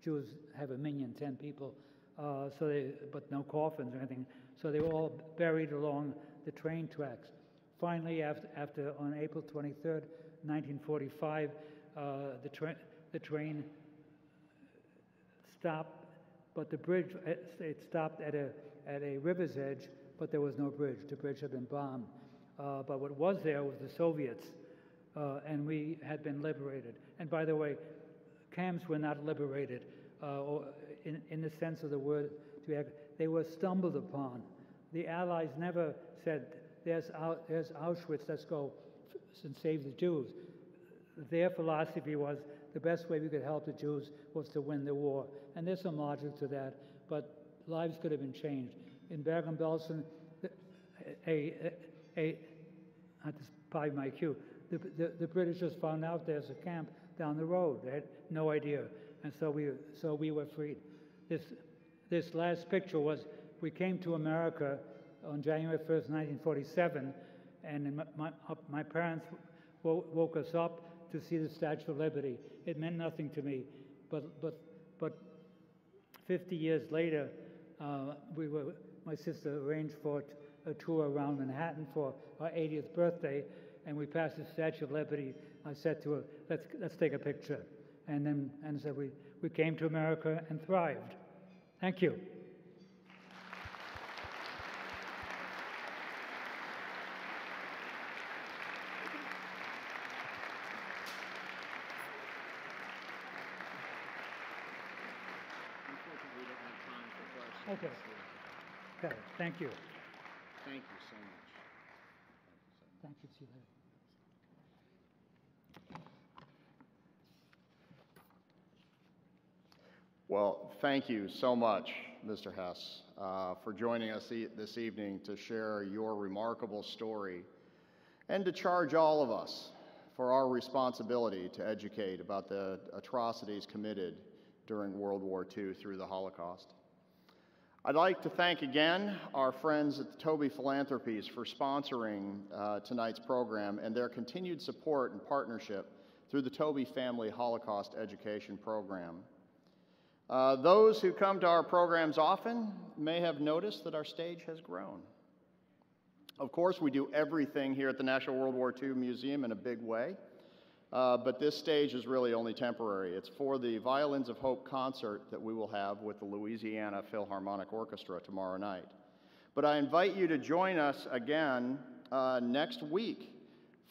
Jews have a minyan, 10 people, uh, so they, but no coffins or anything. So they were all buried along the train tracks. Finally, after, after on April 23rd, 1945, uh, the, tra the train stopped, but the bridge, it stopped at a, at a river's edge, but there was no bridge. The bridge had been bombed. Uh, but what was there was the Soviets, uh, and we had been liberated. And by the way, camps were not liberated uh, or in, in the sense of the word, they were stumbled upon. The Allies never said, there's, there's Auschwitz, let's go and save the Jews. Their philosophy was the best way we could help the Jews was to win the war. And there's some logic to that, but lives could have been changed. In Bergen-Belsen, a, a, a, that's probably my cue, the, the, the British just found out there's a camp down the road. They had no idea. And so we, so we were freed. This, this last picture was, we came to America on January 1st, 1947, and my, my, my parents woke us up to see the Statue of Liberty. It meant nothing to me, but, but, but 50 years later, uh, we were, my sister arranged for a tour around Manhattan for our 80th birthday, and we passed the Statue of Liberty. I said to her, let's, let's take a picture. and then and so we, we came to America and thrived. Thank you. Unfortunately, we don't have time for questions. Okay. Okay, thank you. Thank you so much. Thank you. See you later. Well, thank you so much, Mr. Hess, uh, for joining us e- this evening to share your remarkable story and to charge all of us for our responsibility to educate about the atrocities committed during World War II through the Holocaust. I'd like to thank again our friends at the Taube Philanthropies for sponsoring uh, tonight's program and their continued support and partnership through the Taube Family Holocaust Education Program. Uh, those who come to our programs often may have noticed that our stage has grown. Of course, we do everything here at the National World War II Museum in a big way, uh, but this stage is really only temporary. It's for the Violins of Hope concert that we will have with the Louisiana Philharmonic Orchestra tomorrow night. But I invite you to join us again uh, next week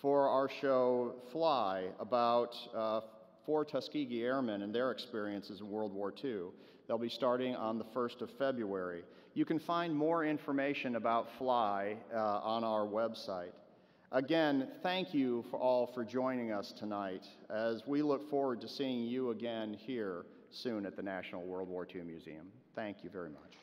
for our show Fly about uh, four Tuskegee Airmen and their experiences in World War II. They'll be starting on the 1st of February. You can find more information about Fly uh, on our website. Again, thank you for all for joining us tonight as we look forward to seeing you again here soon at the National World War II Museum. Thank you very much.